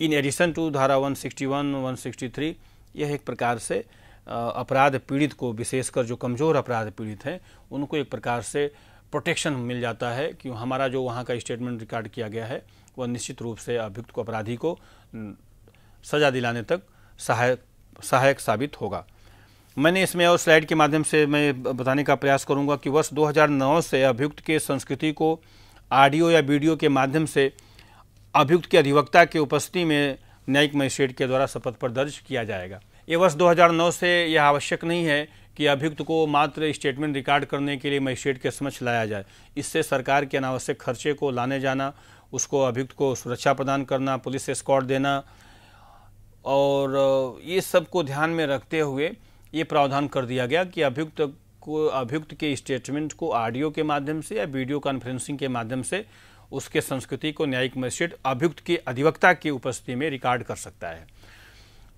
इन एडिशन टू धारा 161, 163 यह एक प्रकार से अपराध पीड़ित को विशेषकर जो कमज़ोर अपराध पीड़ित हैं उनको एक प्रकार से प्रोटेक्शन मिल जाता है कि हमारा जो वहाँ का स्टेटमेंट रिकॉर्ड किया गया है, वह निश्चित रूप से अभियुक्त को, अपराधी को सज़ा दिलाने तक सहायक सहायक साबित होगा। मैंने इसमें और स्लाइड के माध्यम से मैं बताने का प्रयास करूँगा कि वर्ष 2009 से अभियुक्त के संस्कृति को ऑडियो या वीडियो के माध्यम से अभियुक्त के अधिवक्ता के उपस्थिति में न्यायिक मजिस्ट्रेट के द्वारा शपथ पर दर्ज किया जाएगा। ये वर्ष 2009 से यह आवश्यक नहीं है कि अभियुक्त को मात्र स्टेटमेंट रिकॉर्ड करने के लिए मजिस्ट्रेट के समक्ष लाया जाए। इससे सरकार के अनावश्यक खर्चे को लाने जाना, उसको अभियुक्त को सुरक्षा प्रदान करना, पुलिस स्कॉट देना और ये सबको ध्यान में रखते हुए ये प्रावधान कर दिया गया कि अभियुक्त को, अभियुक्त के स्टेटमेंट को ऑडियो के माध्यम से या वीडियो कॉन्फ्रेंसिंग के माध्यम से उसके संस्कृति को न्यायिक मजिस्ट्रेट अभियुक्त के अधिवक्ता की उपस्थिति में रिकॉर्ड कर सकता है।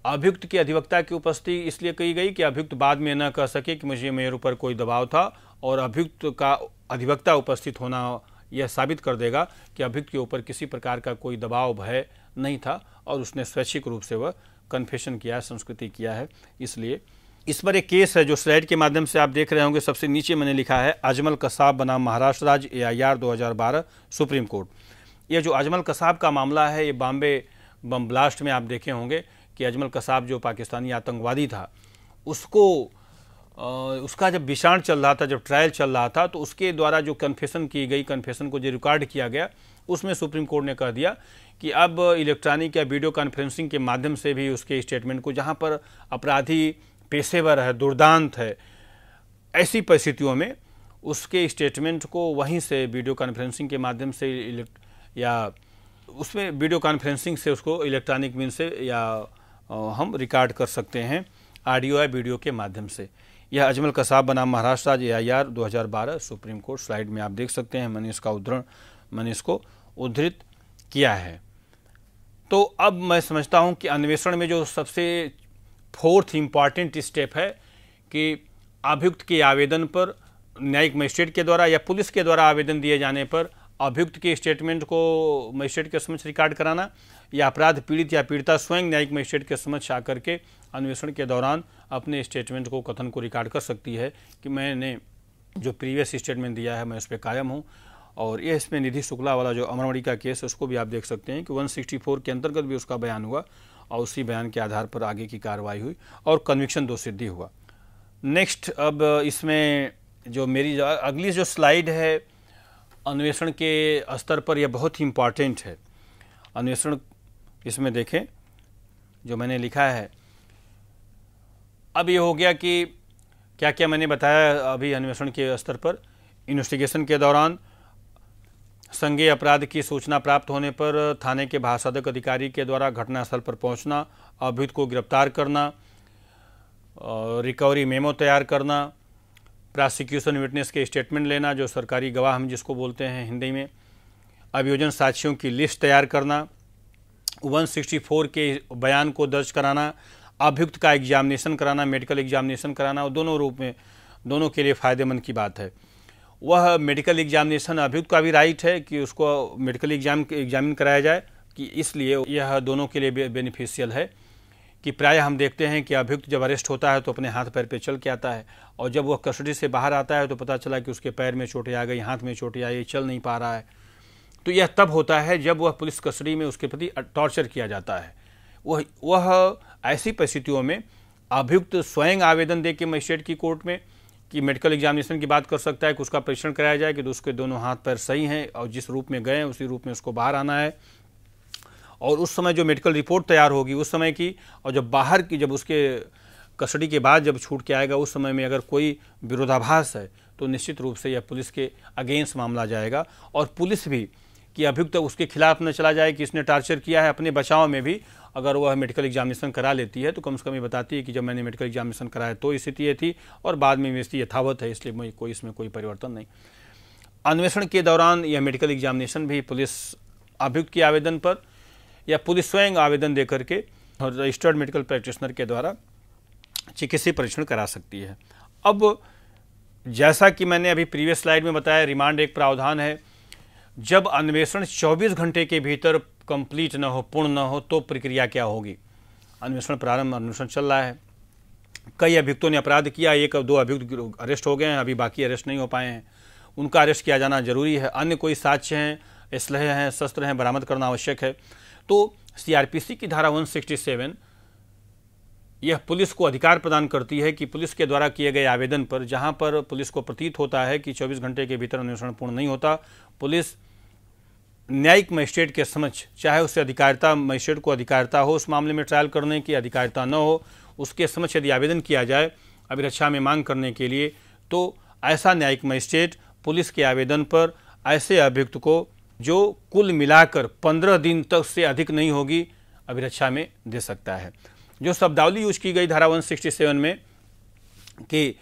अभियुक्त के अधिवक्ता की उपस्थिति इसलिए कही गई कि अभियुक्त बाद में न कह सके कि मुझे मेरे ऊपर कोई दबाव था और अभियुक्त का अधिवक्ता उपस्थित होना यह साबित कर देगा कि अभियुक्त के ऊपर किसी प्रकार का कोई दबाव भय नहीं था और उसने स्वैच्छिक रूप से वह कन्फेशन किया है संस्कृति किया है। इसलिए इस पर एक केस है जो स्लाइड के माध्यम से आप देख रहे होंगे। सबसे नीचे मैंने लिखा है, अजमल कसाब बनाम महाराष्ट्र राज्य ए आई आर दो हज़ार बारह, सुप्रीम कोर्ट। ये जो अजमल कसाब का मामला है, ये बॉम्बे बम ब्लास्ट में आप देखे होंगे। कि अजमल कसाब जो पाकिस्तानी आतंकवादी था उसको आ, उसका जब विषाण चल रहा था जब ट्रायल चल रहा था तो उसके द्वारा जो कन्फेशन की गई कन्फेशन को जो रिकॉर्ड किया गया उसमें सुप्रीम कोर्ट ने कह दिया कि अब इलेक्ट्रॉनिक या वीडियो कॉन्फ्रेंसिंग के माध्यम से भी उसके स्टेटमेंट को जहाँ पर अपराधी पेशेवर है दुर्दांत है ऐसी परिस्थितियों में उसके स्टेटमेंट को वहीं से वीडियो कॉन्फ्रेंसिंग के माध्यम से या उसमें वीडियो कॉन्फ्रेंसिंग से उसको इलेक्ट्रॉनिक मीन से या हम रिकॉर्ड कर सकते हैं ऑडियो या वीडियो के माध्यम से। यह अजमल कसाब बनाम महाराष्ट्र राज्य ए आई दो हज़ार बारह सुप्रीम कोर्ट स्लाइड में आप देख सकते हैं। मैंने इसका उद्धरण, मैंने इसको उद्धृत किया है। तो अब मैं समझता हूँ कि अन्वेषण में जो सबसे फोर्थ इंपॉर्टेंट स्टेप है कि अभियुक्त के आवेदन पर न्यायिक मजिस्ट्रेट के द्वारा या पुलिस के द्वारा आवेदन दिए जाने पर अभियुक्त के स्टेटमेंट को मजिस्ट्रेट के समक्ष रिकॉर्ड कराना, या अपराध पीड़ित या पीड़िता स्वयं न्यायिक मजिस्ट्रेट के समक्ष आकर के अन्वेषण के दौरान अपने स्टेटमेंट को कथन को रिकॉर्ड कर सकती है कि मैंने जो प्रीवियस स्टेटमेंट दिया है, मैं उस पर कायम हूँ। और ये इसमें निधि शुक्ला वाला जो अमरवड़ी का केस है, उसको भी आप देख सकते हैं कि 164 के अंतर्गत भी उसका बयान हुआ और उसी बयान के आधार पर आगे की कार्रवाई हुई और कन्विक्शन दो सिद्धि हुआ। नेक्स्ट अब इसमें जो मेरी जो अगली जो स्लाइड है अन्वेषण के स्तर पर यह बहुत ही इंपॉर्टेंट है। अन्वेषण इसमें देखें, जो मैंने लिखा है। अब ये हो गया कि क्या क्या मैंने बताया अभी अन्वेषण के स्तर पर। इन्वेस्टिगेशन के दौरान संज्ञेय अपराध की सूचना प्राप्त होने पर थाने के भाषाधक अधिकारी के द्वारा घटनास्थल पर पहुँचना, अभियुक्त को गिरफ़्तार करना रिकवरी मेमो तैयार करना प्रोसिक्यूशन विटनेस के स्टेटमेंट लेना, जो सरकारी गवाह हम जिसको बोलते हैं हिंदी में, अभियोजन साक्षियों की लिस्ट तैयार करना 164 के बयान को दर्ज कराना, अभियुक्त का एग्जामिनेशन कराना मेडिकल एग्जामिनेशन कराना दोनों रूप में, दोनों के लिए फ़ायदेमंद की बात है। वह मेडिकल एग्जामिनेशन अभियुक्त का भी राइट है कि उसको मेडिकल एग्ज़ाम एग्जामिन कराया जाए, कि इसलिए यह दोनों के लिए बेनिफिशियल है। कि प्राय हम देखते हैं कि अभियुक्त जब अरेस्ट होता है तो अपने हाथ पैर पे चल के आता है और जब वह कस्टडी से बाहर आता है तो पता चला कि उसके पैर में चोटें आ गई, हाथ में चोटें आई चल नहीं पा रहा है। तो यह तब होता है जब वह पुलिस कस्टडी में उसके प्रति टॉर्चर किया जाता है। वह वह ऐसी परिस्थितियों में अभियुक्त स्वयं आवेदन दे के मजिस्ट्रेट की कोर्ट में कि मेडिकल एग्जामिनेशन की बात कर सकता है कि उसका परीक्षण कराया जाए कि उसके दोनों हाथ पैर सही हैं और जिस रूप में गए उसी रूप में उसको बाहर आना है। और उस समय जो मेडिकल रिपोर्ट तैयार होगी, उस समय की, और जब बाहर की, जब उसके कस्टडी के बाद जब छूट के आएगा, उस समय में अगर कोई विरोधाभास है तो निश्चित रूप से यह पुलिस के अगेंस्ट मामला जाएगा। और पुलिस भी कि अभियुक्त उसके खिलाफ न चला जाए, कि इसने टार्चर किया है अपने बचाव में भी, अगर वह मेडिकल एग्जामिनेशन करा लेती है तो कम से कम ये बताती है कि जब मैंने मेडिकल एग्जामिनेशन कराया तो स्थिति ये थी, और बाद में स्थिति यथावत है, इसलिए मैं, कोई इसमें कोई परिवर्तन नहीं। अन्वेषण के दौरान यह मेडिकल एग्जामिनेशन भी पुलिस अभियुक्त के आवेदन पर या पुलिस स्वयं आवेदन दे करके और रजिस्टर्ड मेडिकल प्रैक्टिशनर के द्वारा चिकित्सीय परीक्षण करा सकती है। अब जैसा कि मैंने अभी प्रीवियस स्लाइड में बताया, रिमांड एक प्रावधान है। जब अन्वेषण 24 घंटे के भीतर कंप्लीट न हो, पूर्ण न हो तो प्रक्रिया क्या होगी? अन्वेषण प्रारंभ, अन्वेषण चल रहा है। कई अभियुक्तों ने अपराध किया, एक दो अभियुक्त अरेस्ट हो गए हैं, अभी बाकी अरेस्ट नहीं हो पाए हैं। उनका अरेस्ट किया जाना ज़रूरी है। अन्य कोई साक्ष्य हैं इसलहे हैं, शस्त्र हैं, बरामद करना आवश्यक है। तो सीआरपीसी की धारा 167 यह पुलिस को अधिकार प्रदान करती है कि पुलिस के द्वारा किए गए आवेदन पर, जहाँ पर पुलिस को प्रतीत होता है कि 24 घंटे के भीतर अन्वेषण पूर्ण नहीं होता, पुलिस न्यायिक मजिस्ट्रेट के समक्ष, चाहे उससे अधिकारिता, मजिस्ट्रेट को अधिकारिता हो, उस मामले में ट्रायल करने की अधिकारिता न हो, उसके समक्ष यदि आवेदन किया जाए अभिरक्षा में मांग करने के लिए तो ऐसा न्यायिक मजिस्ट्रेट पुलिस के आवेदन पर, ऐसे अभियुक्त को जो कुल मिलाकर पंद्रह दिन तक से अधिक नहीं होगी, अभिरक्षा में दे सकता है। जो शब्दावली यूज़ की गई धारा 167 में कि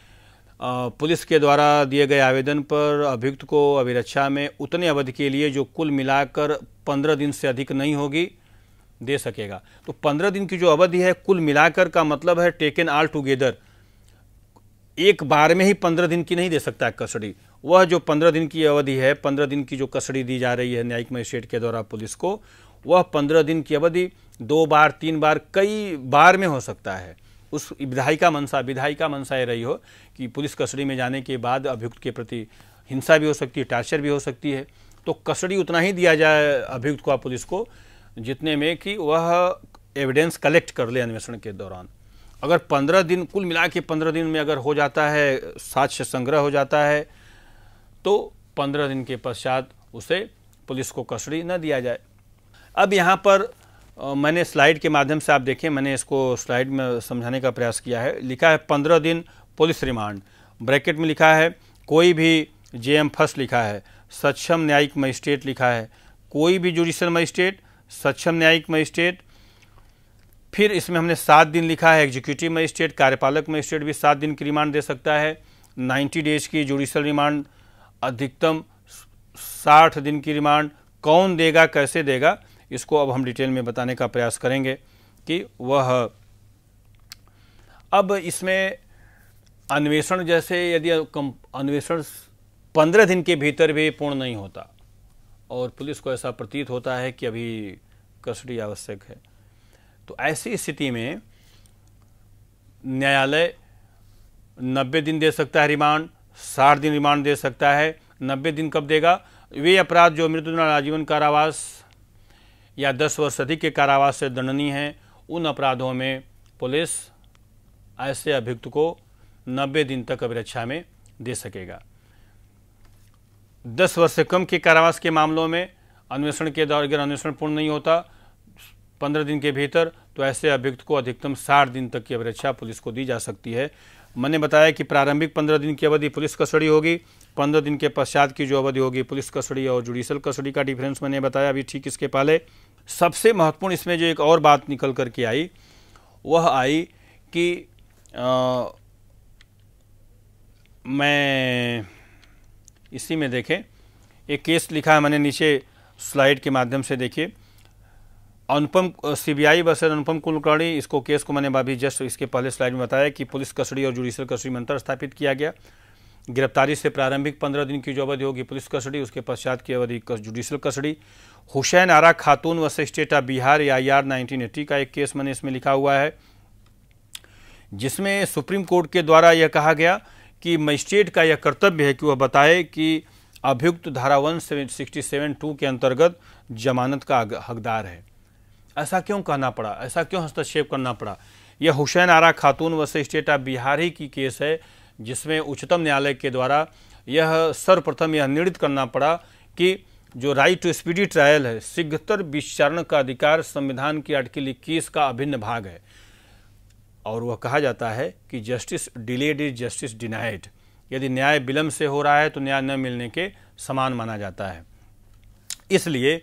पुलिस के द्वारा दिए गए आवेदन पर अभियुक्त को अभिरक्षा में उतने अवधि के लिए जो कुल मिलाकर पंद्रह दिन से अधिक नहीं होगी, दे सकेगा। तो पंद्रह दिन की जो अवधि है, कुल मिलाकर का मतलब है टेकन ऑल टुगेदर। एक बार में ही पंद्रह दिन की नहीं दे सकता है कस्टडी। वह जो पंद्रह दिन की अवधि है, पंद्रह दिन की जो कस्टडी दी जा रही है न्यायिक मजिस्ट्रेट के द्वारा पुलिस को, वह पंद्रह दिन की अवधि दो बार, तीन बार, कई बार में हो सकता है। उस विधायिका मनसा विधायिका मनसा ये रही हो कि पुलिस कस्टडी में जाने के बाद अभियुक्त के प्रति हिंसा भी हो सकती है, टार्चर भी हो सकती है। तो कस्टडी उतना ही दिया जाए अभियुक्त को पुलिस को, जितने में कि वह एविडेंस कलेक्ट कर ले अन्वेषण के दौरान। अगर पंद्रह दिन, कुल मिला के पंद्रह दिन में अगर हो जाता है, साक्ष्य संग्रह हो जाता है तो पंद्रह दिन के पश्चात उसे पुलिस को कस्टडी न दिया जाए। अब यहाँ पर मैंने स्लाइड के माध्यम से आप देखें मैंने इसको स्लाइड में समझाने का प्रयास किया है। लिखा है पंद्रह दिन पुलिस रिमांड। ब्रैकेट में लिखा है, कोई भी जे एम फ़र्स्ट लिखा है, सक्षम न्यायिक मजिस्ट्रेट लिखा है, कोई भी जुडिशल मजिस्ट्रेट, सक्षम न्यायिक मजिस्ट्रेट। फिर इसमें हमने सात दिन लिखा है, एग्जीक्यूटिव मजिस्ट्रेट, कार्यपालक मजिस्ट्रेट भी सात दिन की रिमांड दे सकता है। नाइन्टी डेज़ की जुडिशल रिमांड अधिकतम साठ दिन की रिमांड कौन देगा, कैसे देगा, इसको अब हम डिटेल में बताने का प्रयास करेंगे कि वह अब इसमें अन्वेषण जैसे यदि अन्वेषण पंद्रह दिन के भीतर भी पूर्ण नहीं होता और पुलिस को ऐसा प्रतीत होता है कि अभी कस्टडी आवश्यक है। तो ऐसी स्थिति में न्यायालय नब्बे दिन दे सकता है रिमांड साठ दिन रिमांड दे सकता है, नब्बे दिन कब देगा? वे अपराध जो मृत्युदंड आजीवन कारावास या दस वर्ष अधिक के कारावास से दंडनीय हैं, उन अपराधों में पुलिस ऐसे अभियुक्त को नब्बे दिन तक अभिरक्षा में दे सकेगा। दस वर्ष से कम के कारावास के मामलों में अन्वेषण के दौर अगर अन्वेषण पूर्ण नहीं होता। पंद्रह दिन के भीतर तो ऐसे अभियुक्त को अधिकतम साठ दिन तक की अभिरक्षा पुलिस को दी जा सकती है। मैंने बताया कि प्रारंभिक पंद्रह दिन की अवधि पुलिस कस्टडी होगी पंद्रह दिन के पश्चात की जो अवधि होगी पुलिस कस्टडी और जुडिशल कस्टडी का डिफरेंस मैंने बताया अभी ठीक इसके पहले। सबसे महत्वपूर्ण इसमें जो एक और बात निकल कर के आई वह आई कि आ, मैं इसी में देखें एक केस लिखा है मैंने नीचे स्लाइड के माध्यम से देखिए। अनुपम सीबीआई वर्सेज अनुपम कुलकर्णी, इसको केस को मैंने अभी जस्ट इसके पहले स्लाइड में बताया कि पुलिस कस्टडी और जुडिशियल कस्टडी में अंतर स्थापित किया गया। गिरफ्तारी से प्रारंभिक पंद्रह दिन की जो अवधि होगी पुलिस कस्टडी, उसके पश्चात की अवधि जुडिशियल कस्टडी। हुसैन आरा खातून व स्टेट ऑफ़ बिहार या आई आर का एक केस मैंने इसमें लिखा हुआ है, जिसमें सुप्रीम कोर्ट के द्वारा यह कहा गया कि मजिस्ट्रेट का यह कर्तव्य है कि वह बताए कि अभियुक्त धारा वन सिक्सटी सेवन टू के अंतर्गत जमानत का हकदार है। ऐसा क्यों कहना पड़ा? ऐसा क्यों हस्तक्षेप करना पड़ा? यह हुसैन आरा खातून व स्टेट ऑफ़ बिहार ही की केस है, जिसमें उच्चतम न्यायालय के द्वारा यह सर्वप्रथम यह निर्णित करना पड़ा कि जो राइट टू स्पीडी ट्रायल है शीघ्रतर विचारण का अधिकार संविधान की आर्टिकल इक्कीस का अभिन्न भाग है। और वह कहा जाता है कि justice delayed is justice denied. यदि न्याय विलम्ब से हो रहा है तो न्याय न मिलने के समान माना जाता है। इसलिए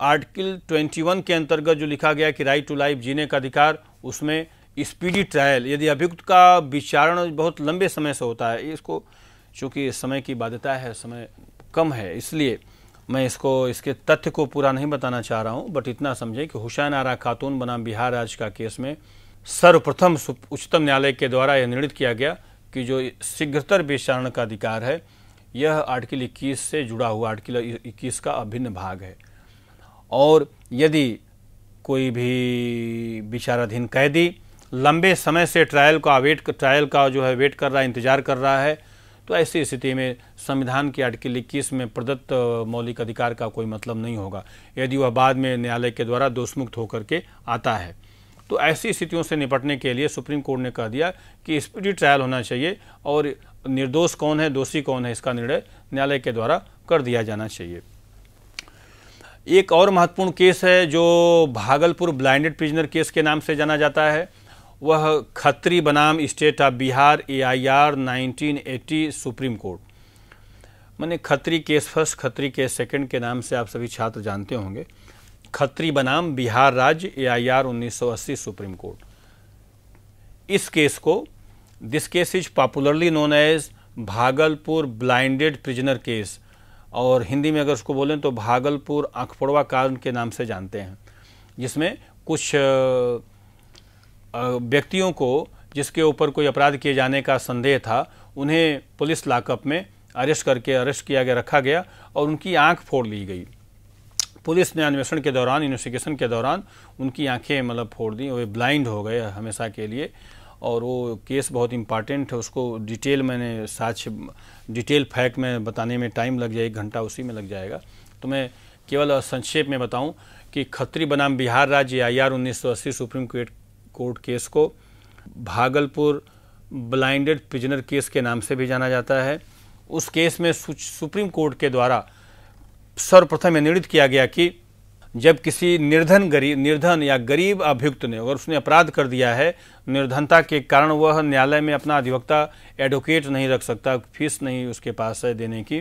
आर्टिकल 21 के अंतर्गत जो लिखा गया कि राइट टू लाइफ जीने का अधिकार, उसमें स्पीडी ट्रायल, यदि अभियुक्त का विचारण बहुत लंबे समय से होता है, इसको, चूँकि समय की बाध्यता है, समय कम है, इसलिए मैं इसको, इसके तथ्य को पूरा नहीं बताना चाह रहा हूँ, बट इतना समझें कि हुसैन आरा खातून बनाम बिहार राज्य का केस में सर्वप्रथम उच्चतम न्यायालय के द्वारा यह निर्णित किया गया कि जो शीघ्रतर विचारण का अधिकार है, यह आर्टिकल 21 से जुड़ा हुआ आर्टिकल 21 का अभिन्न भाग है। और यदि कोई भी विचाराधीन कैदी लंबे समय से ट्रायल का वेट ट्रायल का जो है वेट कर रहा है, इंतज़ार कर रहा है तो ऐसी स्थिति में संविधान की आर्टिकल इक्कीस में प्रदत्त मौलिक अधिकार का कोई मतलब नहीं होगा। यदि वह बाद में न्यायालय के द्वारा दोषमुक्त होकर के आता है। तो ऐसी स्थितियों से निपटने के लिए सुप्रीम कोर्ट ने कह दिया कि स्पीडी ट्रायल होना चाहिए और निर्दोष कौन है, दोषी कौन है, इसका निर्णय न्यायालय के द्वारा कर दिया जाना चाहिए। एक और महत्वपूर्ण केस है जो भागलपुर ब्लाइंडेड प्रिजनर केस के नाम से जाना जाता है। वह खत्री बनाम state of Bihar A I R nineteen supreme court. मैंने Khatri case first, Khatri case second के नाम से आप सभी छात्र जानते होंगे। खत्री बनाम बिहार राज्य ए आई आर उन्नीस सौ अस्सी सुप्रीम कोर्ट। इस केस को this case is popularly known as Bhagalpur blinded prisoner case. और हिंदी में अगर उसको बोलें तो भागलपुर आंखपड़वा कांड के नाम से जानते हैं, जिसमें कुछ व्यक्तियों को जिसके ऊपर कोई अपराध किए जाने का संदेह था, उन्हें पुलिस लाकअप में अरेस्ट करके, अरेस्ट किया गया, रखा गया और उनकी आँख फोड़ ली गई। पुलिस ने अन्वेषण के दौरान, इन्वेस्टिगेशन के दौरान उनकी आँखें मतलब फोड़ दी, वे ब्लाइंड हो गए हमेशा के लिए। और वो केस बहुत इंपॉर्टेंट है, उसको डिटेल मैंने साक्ष्य, डिटेल फैक्ट में बताने में टाइम लग जाए, एक घंटा उसी में लग जाएगा। तो मैं केवल संक्षेप में बताऊँ कि खत्री बनाम बिहार राज्य आई आर उन्नीस सौ अस्सी सुप्रीम कोर्ट कोर्ट केस को भागलपुर ब्लाइंडेड प्रिजनर केस के नाम से भी जाना जाता है। उस केस में सुप्रीम कोर्ट के द्वारा सर्वप्रथम निर्णित किया गया कि जब किसी निर्धन गरीब निर्धन या गरीब अभियुक्त ने अगर उसने अपराध कर दिया है, निर्धनता के कारण वह न्यायालय में अपना अधिवक्ता एडवोकेट नहीं रख सकता फ़ीस नहीं उसके पास है देने की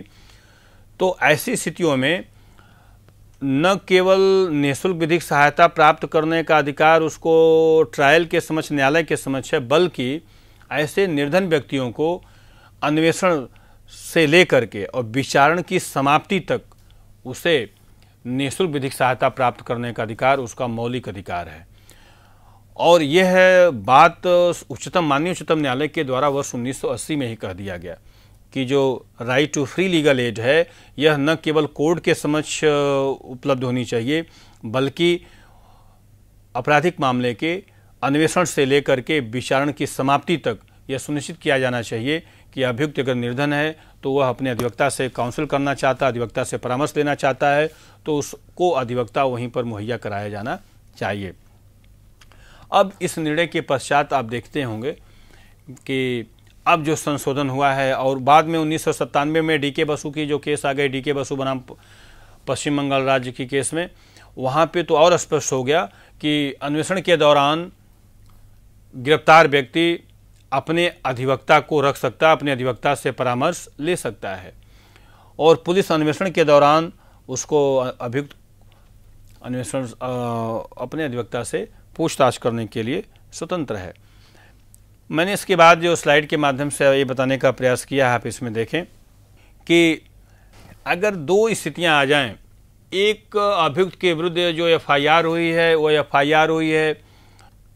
तो ऐसी स्थितियों में न केवल निःशुल्क विधिक सहायता प्राप्त करने का अधिकार उसको ट्रायल के समक्ष, न्यायालय के समक्ष है, बल्कि ऐसे निर्धन व्यक्तियों को अन्वेषण से लेकर के और विचारण की समाप्ति तक उसे निःशुल्क विधिक सहायता प्राप्त करने का अधिकार, उसका मौलिक अधिकार है। और यह बात उच्चतम, माननीय उच्चतम न्यायालय के द्वारा वर्ष 1980 में ही कह दिया गया कि जो right to free legal aid है, यह न केवल कोर्ट के समक्ष उपलब्ध होनी चाहिए, बल्कि आपराधिक मामले के अन्वेषण से लेकर के विचारण की समाप्ति तक यह सुनिश्चित किया जाना चाहिए कि अभियुक्त अगर निर्धन है तो वह अपने अधिवक्ता से काउंसिल करना चाहता है, अधिवक्ता से परामर्श लेना चाहता है तो उसको अधिवक्ता वहीं पर मुहैया कराया जाना चाहिए। अब इस निर्णय के पश्चात आप देखते होंगे कि अब जो संशोधन हुआ है, और बाद में उन्नीस सौ सत्तानवे में डी के बसु की जो केस आ गई, डी के बसु बनाम पश्चिम बंगाल राज्य की केस में, वहाँ पे तो और स्पष्ट हो गया कि अन्वेषण के दौरान गिरफ़्तार व्यक्ति अपने अधिवक्ता को रख सकता अपने अधिवक्ता से परामर्श ले सकता है। और पुलिस अन्वेषण के दौरान उसको अभियुक्त अन्वेषण अपने अधिवक्ता से पूछताछ करने के लिए स्वतंत्र है। मैंने इसके बाद जो स्लाइड के माध्यम से ये बताने का प्रयास किया है, आप इसमें देखें कि अगर दो स्थितियाँ आ जाएँ, एक अभियुक्त के विरुद्ध जो एफआईआर हुई है, वो एफआईआर हुई है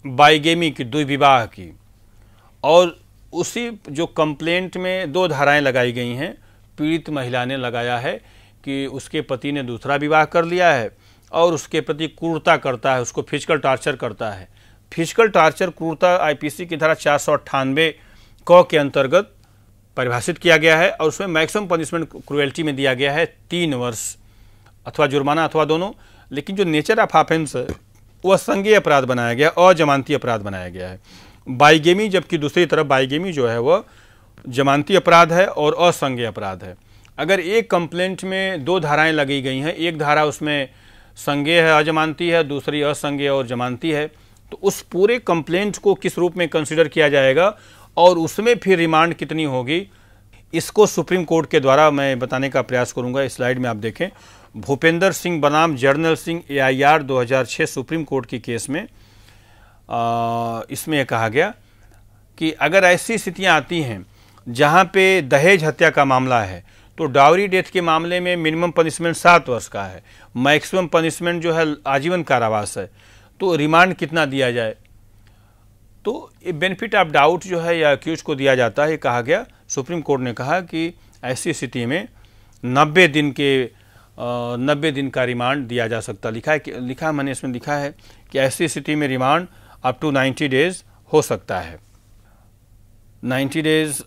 बाइगेमी की, द्विविवाह की। और उसी जो कंप्लेंट में दो धाराएँ लगाई गई हैं। पीड़ित महिला ने लगाया है कि उसके पति ने दूसरा विवाह कर लिया है और उसके प्रति क्रूरता करता है, उसको फ़िज़िकल टॉर्चर करता है। फ़िज़िकल टार्चर क्रूरता आईपीसी की धारा चार सौ अट्ठानवे क के अंतर्गत परिभाषित किया गया है और उसमें मैक्सिमम पनिशमेंट क्रुएल्टी में दिया गया है तीन वर्ष, अथवा जुर्माना अथवा दोनों। लेकिन जो नेचर ऑफ़ ऑफेंस है, वह संज्ञेय अपराध बनाया गया और जमानती अपराध बनाया गया है। बाइगेमी जबकि दूसरी तरफ़ बाइगेमी जो है वह जमानती अपराध है और असंज्ञेय अपराध है। अगर एक कंप्लेंट में दो धाराएँ लगी गई हैं, एक धारा उसमें संज्ञेय है, अजमानती है, दूसरी असंज्ञेय और जमानती है तो उस पूरे कंप्लेंट को किस रूप में कंसिडर किया जाएगा और उसमें फिर रिमांड कितनी होगी, इसको सुप्रीम कोर्ट के द्वारा मैं बताने का प्रयास करूँगा। इस स्लाइड में आप देखें, भूपेंद्र सिंह बनाम, Jarnail Singh A I R दो हज़ार छः सुप्रीम कोर्ट की केस में इसमें कहा गया कि अगर ऐसी स्थितियाँ आती हैं जहाँ पे दहेज हत्या का मामला है तो डावरी डेथ के मामले में मिनिमम पनिशमेंट सात वर्ष का है। मैक्सिमम पनिशमेंट जो है आजीवन कारावास है। तो रिमांड कितना दिया जाए? तो ये बेनिफिट ऑफ़ डाउट जो है या अक्यूज को दिया जाता है कहा गया। सुप्रीम कोर्ट ने कहा कि ऐसी स्थिति में नब्बे दिन के नब्बे दिन का रिमांड दिया जा सकता। लिखा है लिखा मैंने इसमें लिखा है कि ऐसी स्थिति में remand up to ninety days हो सकता है। नाइन्टी डेज़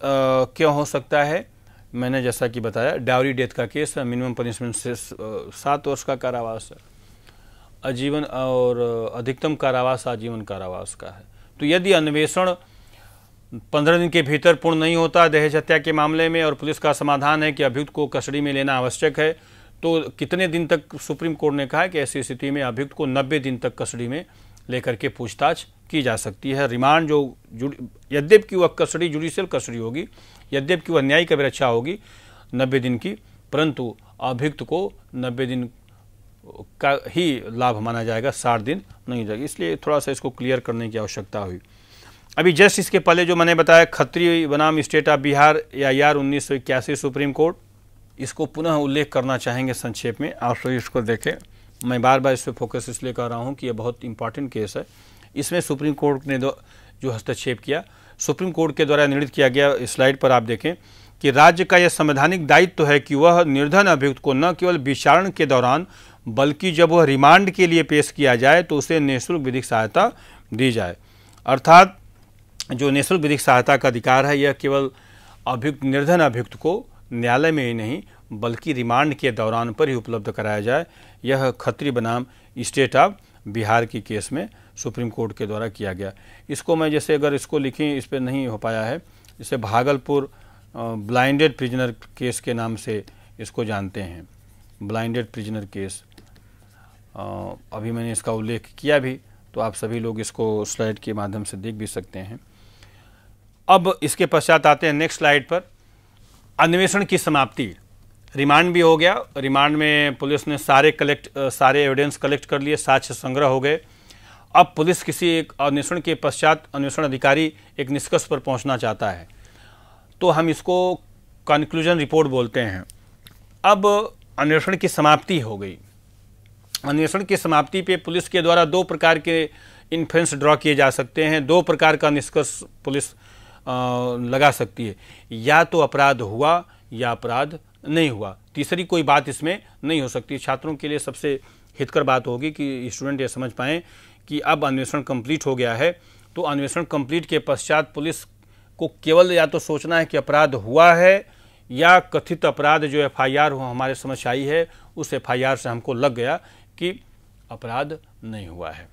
क्यों हो सकता है? मैंने जैसा कि बताया डावरी डेथ का केस मिनिमम पनिशमेंट से सात वर्ष का कारावास है। आजीवन और अधिकतम कारावास आजीवन कारावास का है। तो यदि अन्वेषण पंद्रह दिन के भीतर पूर्ण नहीं होता दहेज हत्या के मामले में और पुलिस का समाधान है कि अभियुक्त को कस्टडी में लेना आवश्यक है तो कितने दिन तक सुप्रीम कोर्ट ने कहा कि ऐसी स्थिति में अभियुक्त को नब्बे दिन तक कस्टडी में लेकर के पूछताछ की जा सकती है। रिमांड जो यद्यप की वह कस्टडी, जुडिशियल कस्टडी होगी, यद्यप की वह न्यायिक अभिरक्षा होगी नब्बे दिन की, परंतु अभियुक्त को नब्बे दिन का ही लाभ माना जाएगा, साठ दिन नहीं जाएगा। इसलिए थोड़ा सा इसको क्लियर करने की आवश्यकता हुई। अभी जस्ट इसके पहले जो मैंने बताया, खत्री बनाम स्टेट ऑफ़ बिहार या यार उन्नीस सौ इक्यासी सुप्रीम कोर्ट, इसको पुनः उल्लेख करना चाहेंगे संक्षेप में। आप सभी इसको देखें। मैं बार बार इस पर फोकस इसलिए कर रहा हूँ कि यह बहुत इंपॉर्टेंट केस है। इसमें सुप्रीम कोर्ट ने जो हस्तक्षेप किया, सुप्रीम कोर्ट के द्वारा निर्णित किया गया स्लाइड पर आप देखें कि राज्य का यह संवैधानिक दायित्व तो है कि वह निर्धन अभियुक्त को न केवल विचारण के दौरान, बल्कि जब वह रिमांड के लिए पेश किया जाए तो उसे निःशुल्क विधिक सहायता दी जाए। अर्थात, जो निःशुल्क विधिक सहायता का अधिकार है, यह केवल अभियुक्त, निर्धन अभियुक्त को न्यायालय में ही नहीं बल्कि रिमांड के दौरान पर ही उपलब्ध कराया जाए। यह खत्री बनाम स्टेट ऑफ़ बिहार की केस में सुप्रीम कोर्ट के द्वारा किया गया। इसको मैं जैसे अगर इसको लिखें, इस पर नहीं हो पाया है। इसे भागलपुर ब्लाइंडेड प्रिजनर केस के नाम से इसको जानते हैं। ब्लाइंडेड प्रिजनर केस अभी मैंने इसका उल्लेख किया भी तो आप सभी लोग इसको स्लाइड के माध्यम से देख भी सकते हैं। अब इसके पश्चात आते हैं नेक्स्ट स्लाइड पर। अन्वेषण की समाप्ति। रिमांड भी हो गया। रिमांड में पुलिस ने सारे कलेक्ट सारे एविडेंस कलेक्ट कर लिए, साक्ष्य संग्रह हो गए। अब पुलिस किसी एक अन्वेषण के पश्चात अन्वेषण अधिकारी एक निष्कर्ष पर पहुँचना चाहता है। तो हम इसको कंक्लूजन रिपोर्ट बोलते हैं। अब अन्वेषण की समाप्ति हो गई। अन्वेषण की समाप्ति पे पुलिस के द्वारा दो प्रकार के इन्फ्रेंस ड्रॉ किए जा सकते हैं। दो प्रकार का निष्कर्ष पुलिस लगा सकती है। या तो अपराध हुआ या अपराध नहीं हुआ। तीसरी कोई बात इसमें नहीं हो सकती। छात्रों के लिए सबसे हितकर बात होगी कि स्टूडेंट ये समझ पाएँ कि अब अन्वेषण कंप्लीट हो गया है तो अन्वेषण कंप्लीट के पश्चात पुलिस को केवल या तो सोचना है कि अपराध हुआ है या कथित अपराध जो एफ़ आई आर हमारे समझ आई है, उस एफ़ आई आर से हमको लग गया कि अपराध नहीं हुआ है।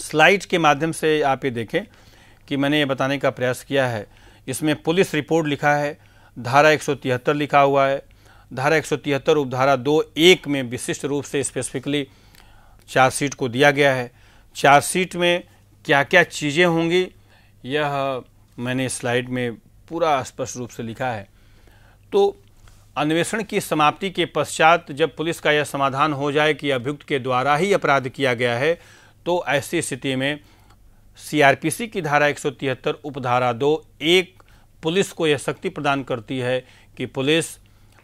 स्लाइड के माध्यम से आप ये देखें कि मैंने ये बताने का प्रयास किया है। इसमें पुलिस रिपोर्ट लिखा है धारा एक सौ तिहत्तर लिखा हुआ है। धारा एक सौ तिहत्तर उपधारा दो एक में विशिष्ट रूप से स्पेसिफिकली चार्जशीट को दिया गया है। चार्जशीट में क्या क्या चीज़ें होंगी, यह मैंने स्लाइड में पूरा स्पष्ट रूप से लिखा है। तो अन्वेषण की समाप्ति के पश्चात जब पुलिस का यह समाधान हो जाए कि अभियुक्त के द्वारा ही अपराध किया गया है तो ऐसी स्थिति में सीआरपीसी की धारा एक सौ तिहत्तर उपधारा दो एक पुलिस को यह शक्ति प्रदान करती है कि पुलिस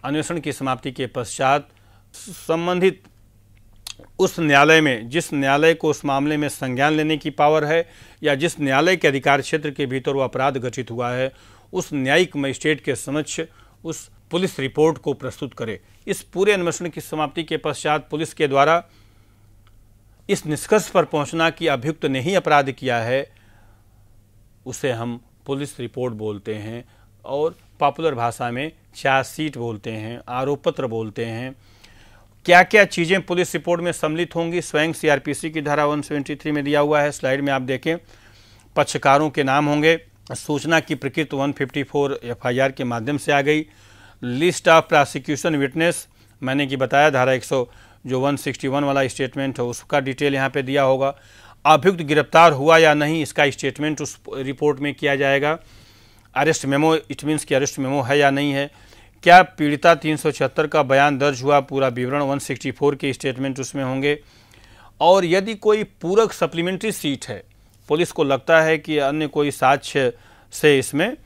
अन्वेषण की समाप्ति के पश्चात संबंधित उस न्यायालय में, जिस न्यायालय को उस मामले में संज्ञान लेने की पावर है, या जिस न्यायालय के अधिकार क्षेत्र के भीतर वो अपराध घटित हुआ है, उस न्यायिक मजिस्ट्रेट के समक्ष उस पुलिस रिपोर्ट को प्रस्तुत करे। इस पूरे अन्वेषण की समाप्ति के पश्चात पुलिस के द्वारा इस निष्कर्ष पर पहुँचना कि अभियुक्त ने ही अपराध किया है, उसे हम पुलिस रिपोर्ट बोलते हैं और पॉपुलर भाषा में चार्जशीट बोलते हैं आरोप पत्र बोलते हैं। क्या क्या चीज़ें पुलिस रिपोर्ट में सम्मिलित होंगी? स्वयं सीआरपीसी की धारा 173 में दिया हुआ है। स्लाइड में आप देखें पक्षकारों के नाम होंगे। सूचना की प्रकृति 154 एफआईआर के माध्यम से आ गई। लिस्ट ऑफ़ प्रोसिक्यूशन विटनेस मैंने कि बताया, धारा 100 जो 161 वाला स्टेटमेंट है, उसका डिटेल यहाँ पे दिया होगा। अभियुक्त गिरफ़्तार हुआ या नहीं, इसका स्टेटमेंट उस रिपोर्ट में किया जाएगा। अरेस्ट मेमो इट मीन्स कि अरेस्ट मेमो है या नहीं है। क्या पीड़िता तीन सौ छिहत्तर का बयान दर्ज हुआ, पूरा विवरण 164 के स्टेटमेंट उसमें होंगे। और यदि कोई पूरक सप्लीमेंट्री सीट है, पुलिस को लगता है कि अन्य कोई साक्ष्य से इसमें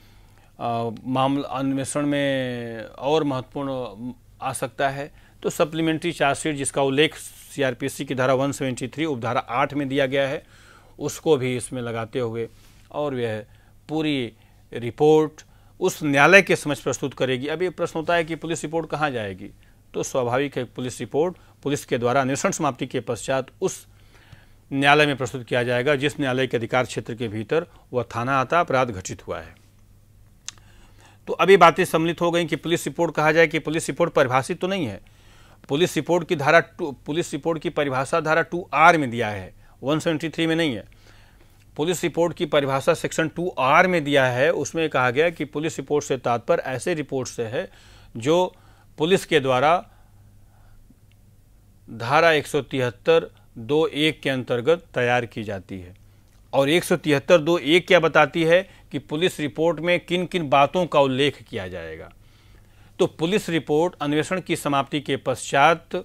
मामला अन्वेषण में और महत्वपूर्ण आ सकता है तो सप्लीमेंट्री चार्जशीट जिसका उल्लेख सीआरपीसी की धारा 173 उपधारा 8 में दिया गया है। उसको भी इसमें लगाते हुए और वह पूरी रिपोर्ट उस न्यायालय के समझ प्रस्तुत करेगी। अभी प्रश्न होता है कि पुलिस रिपोर्ट कहाँ जाएगी? तो स्वाभाविक है पुलिस रिपोर्ट पुलिस के द्वारा अन्वेषण समाप्ति के पश्चात उस न्यायालय में प्रस्तुत किया जाएगा, जिस न्यायालय के अधिकार क्षेत्र के भीतर वह थाना आता अपराध घटित हुआ है। तो अभी बातें सम्मिलित हो गई कि पुलिस रिपोर्ट कहा जाए कि पुलिस रिपोर्ट परिभाषित तो नहीं है। पुलिस रिपोर्ट की धारा टू, पुलिस रिपोर्ट की परिभाषा धारा टू आर में दिया है। 173 में नहीं है। पुलिस रिपोर्ट की परिभाषा सेक्शन टू आर में दिया है। उसमें कहा गया कि पुलिस रिपोर्ट से तात्पर्य ऐसे रिपोर्ट से है जो पुलिस के द्वारा धारा एक सौ तिहत्तर दो एक के अंतर्गत तैयार की जाती है। और एक सौ तिहत्तर दो एक क्या बताती है कि पुलिस रिपोर्ट में किन किन बातों का उल्लेख किया जाएगा? तो पुलिस रिपोर्ट अन्वेषण की समाप्ति के पश्चात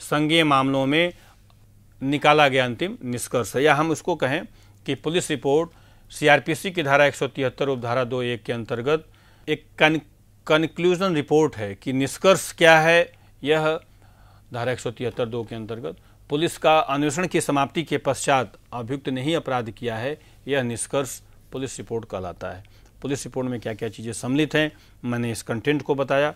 संज्ञेय मामलों में निकाला गया अंतिम निष्कर्ष या हम उसको कहें कि पुलिस रिपोर्ट सीआरपीसी की धारा एक सौ तिहत्तर उपधारा दो एक के अंतर्गत एक कन कंक्लूजन रिपोर्ट है कि निष्कर्ष क्या है। यह धारा एक सौ तिहत्तर दो के अंतर्गत पुलिस का अन्वेषण की समाप्ति के पश्चात अभियुक्त ने ही अपराध किया है। यह निष्कर्ष पुलिस रिपोर्ट कहलाता है। पुलिस रिपोर्ट में क्या क्या चीज़ें सम्मिलित हैं, मैंने इस कंटेंट को बताया।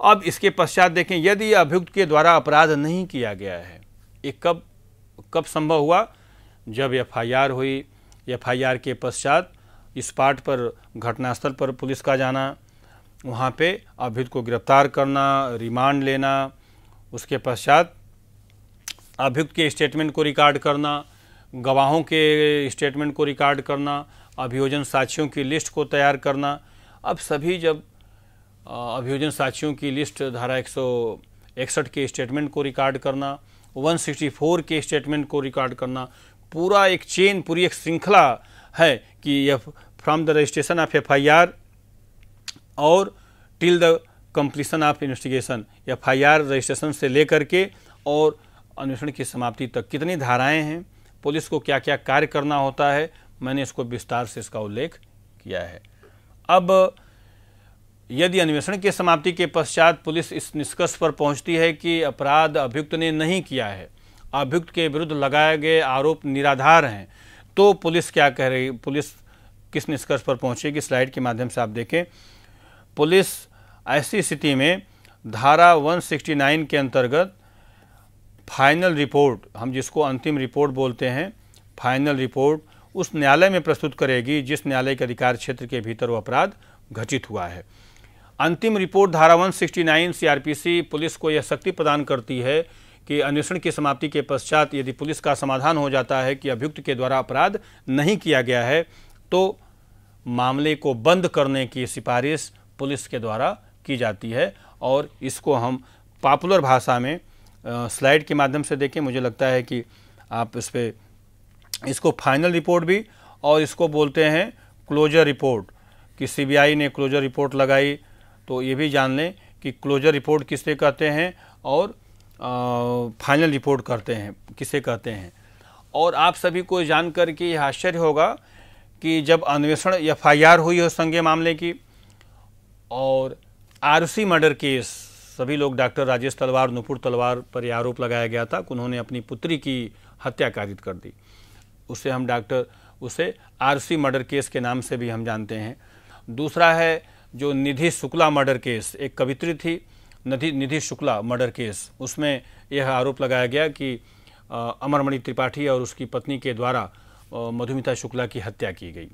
अब इसके पश्चात देखें, यदि अभियुक्त के द्वारा अपराध नहीं किया गया है, ये कब कब संभव हुआ? जब एफआईआर हुई, एफआईआर के पश्चात इस पार्ट पर, घटनास्थल पर पुलिस का जाना, वहाँ पे अभियुक्त को गिरफ़्तार करना, रिमांड लेना, उसके पश्चात अभियुक्त के स्टेटमेंट को रिकॉर्ड करना, गवाहों के स्टेटमेंट को रिकॉर्ड करना अभियोजन साक्षियों की लिस्ट को तैयार करना। अब सभी जब अभियोजन साक्षियों की लिस्ट धारा एक इकसठ के स्टेटमेंट को रिकॉर्ड करना 164 के स्टेटमेंट को रिकॉर्ड करना, पूरा एक चेन, पूरी एक श्रृंखला है कि यह from the registration of FIR और till the completion of investigation, FIR registration से लेकर के और अन्वेषण की समाप्ति तक। कितनी धाराएँ हैं? पुलिस को क्या क्या कार्य करना होता है? मैंने इसको विस्तार से इसका उल्लेख किया है। अब, यदि अन्वेषण की समाप्ति के पश्चात पुलिस इस निष्कर्ष पर पहुँचती है कि अपराध अभियुक्त ने नहीं किया है, अभियुक्त के विरुद्ध लगाए गए आरोप निराधार हैं तो पुलिस क्या कह रही, पुलिस किस निष्कर्ष पर पहुंचेगी? स्लाइड के माध्यम से आप देखें। पुलिस ऐसी स्थिति में धारा 169 के अंतर्गत फाइनल रिपोर्ट, हम जिसको अंतिम रिपोर्ट बोलते हैं, फाइनल रिपोर्ट उस न्यायालय में प्रस्तुत करेगी जिस न्यायालय के अधिकार क्षेत्र के भीतर वो अपराध घटित हुआ है। अंतिम रिपोर्ट धारा 169 सीआरपीसी पुलिस को यह शक्ति प्रदान करती है कि अन्वेषण की समाप्ति के पश्चात यदि पुलिस का समाधान हो जाता है कि अभियुक्त के द्वारा अपराध नहीं किया गया है तो मामले को बंद करने की सिफारिश पुलिस के द्वारा की जाती है। और इसको हम पॉपुलर भाषा में स्लाइड के माध्यम से देखें, मुझे लगता है कि आप इस पर इसको फाइनल रिपोर्ट भी और इसको बोलते हैं क्लोजर रिपोर्ट कि सीबीआई ने क्लोजर रिपोर्ट लगाई तो ये भी जान लें कि क्लोजर रिपोर्ट किससे कहते हैं और फाइनल रिपोर्ट करते हैं, किसे कहते हैं। और आप सभी को जानकर के यह आश्चर्य होगा कि जब अन्वेषण एफ़ आई आर हुई हो संज्ञ मामले की, और आरसी मर्डर केस सभी लोग डॉक्टर राजेश तलवार, नुपुर तलवार पर यह आरोप लगाया गया था कि उन्होंने अपनी पुत्री की हत्या कारित कर दी। उसे हम डॉक्टर, उसे आरसी मर्डर केस के नाम से भी हम जानते हैं। दूसरा है जो निधि शुक्ला मर्डर केस, एक कवित्री थी, निधि निधि शुक्ला मर्डर केस। उसमें यह आरोप लगाया गया कि अमरमणि त्रिपाठी और उसकी पत्नी के द्वारा मधुमिता शुक्ला की हत्या की गई।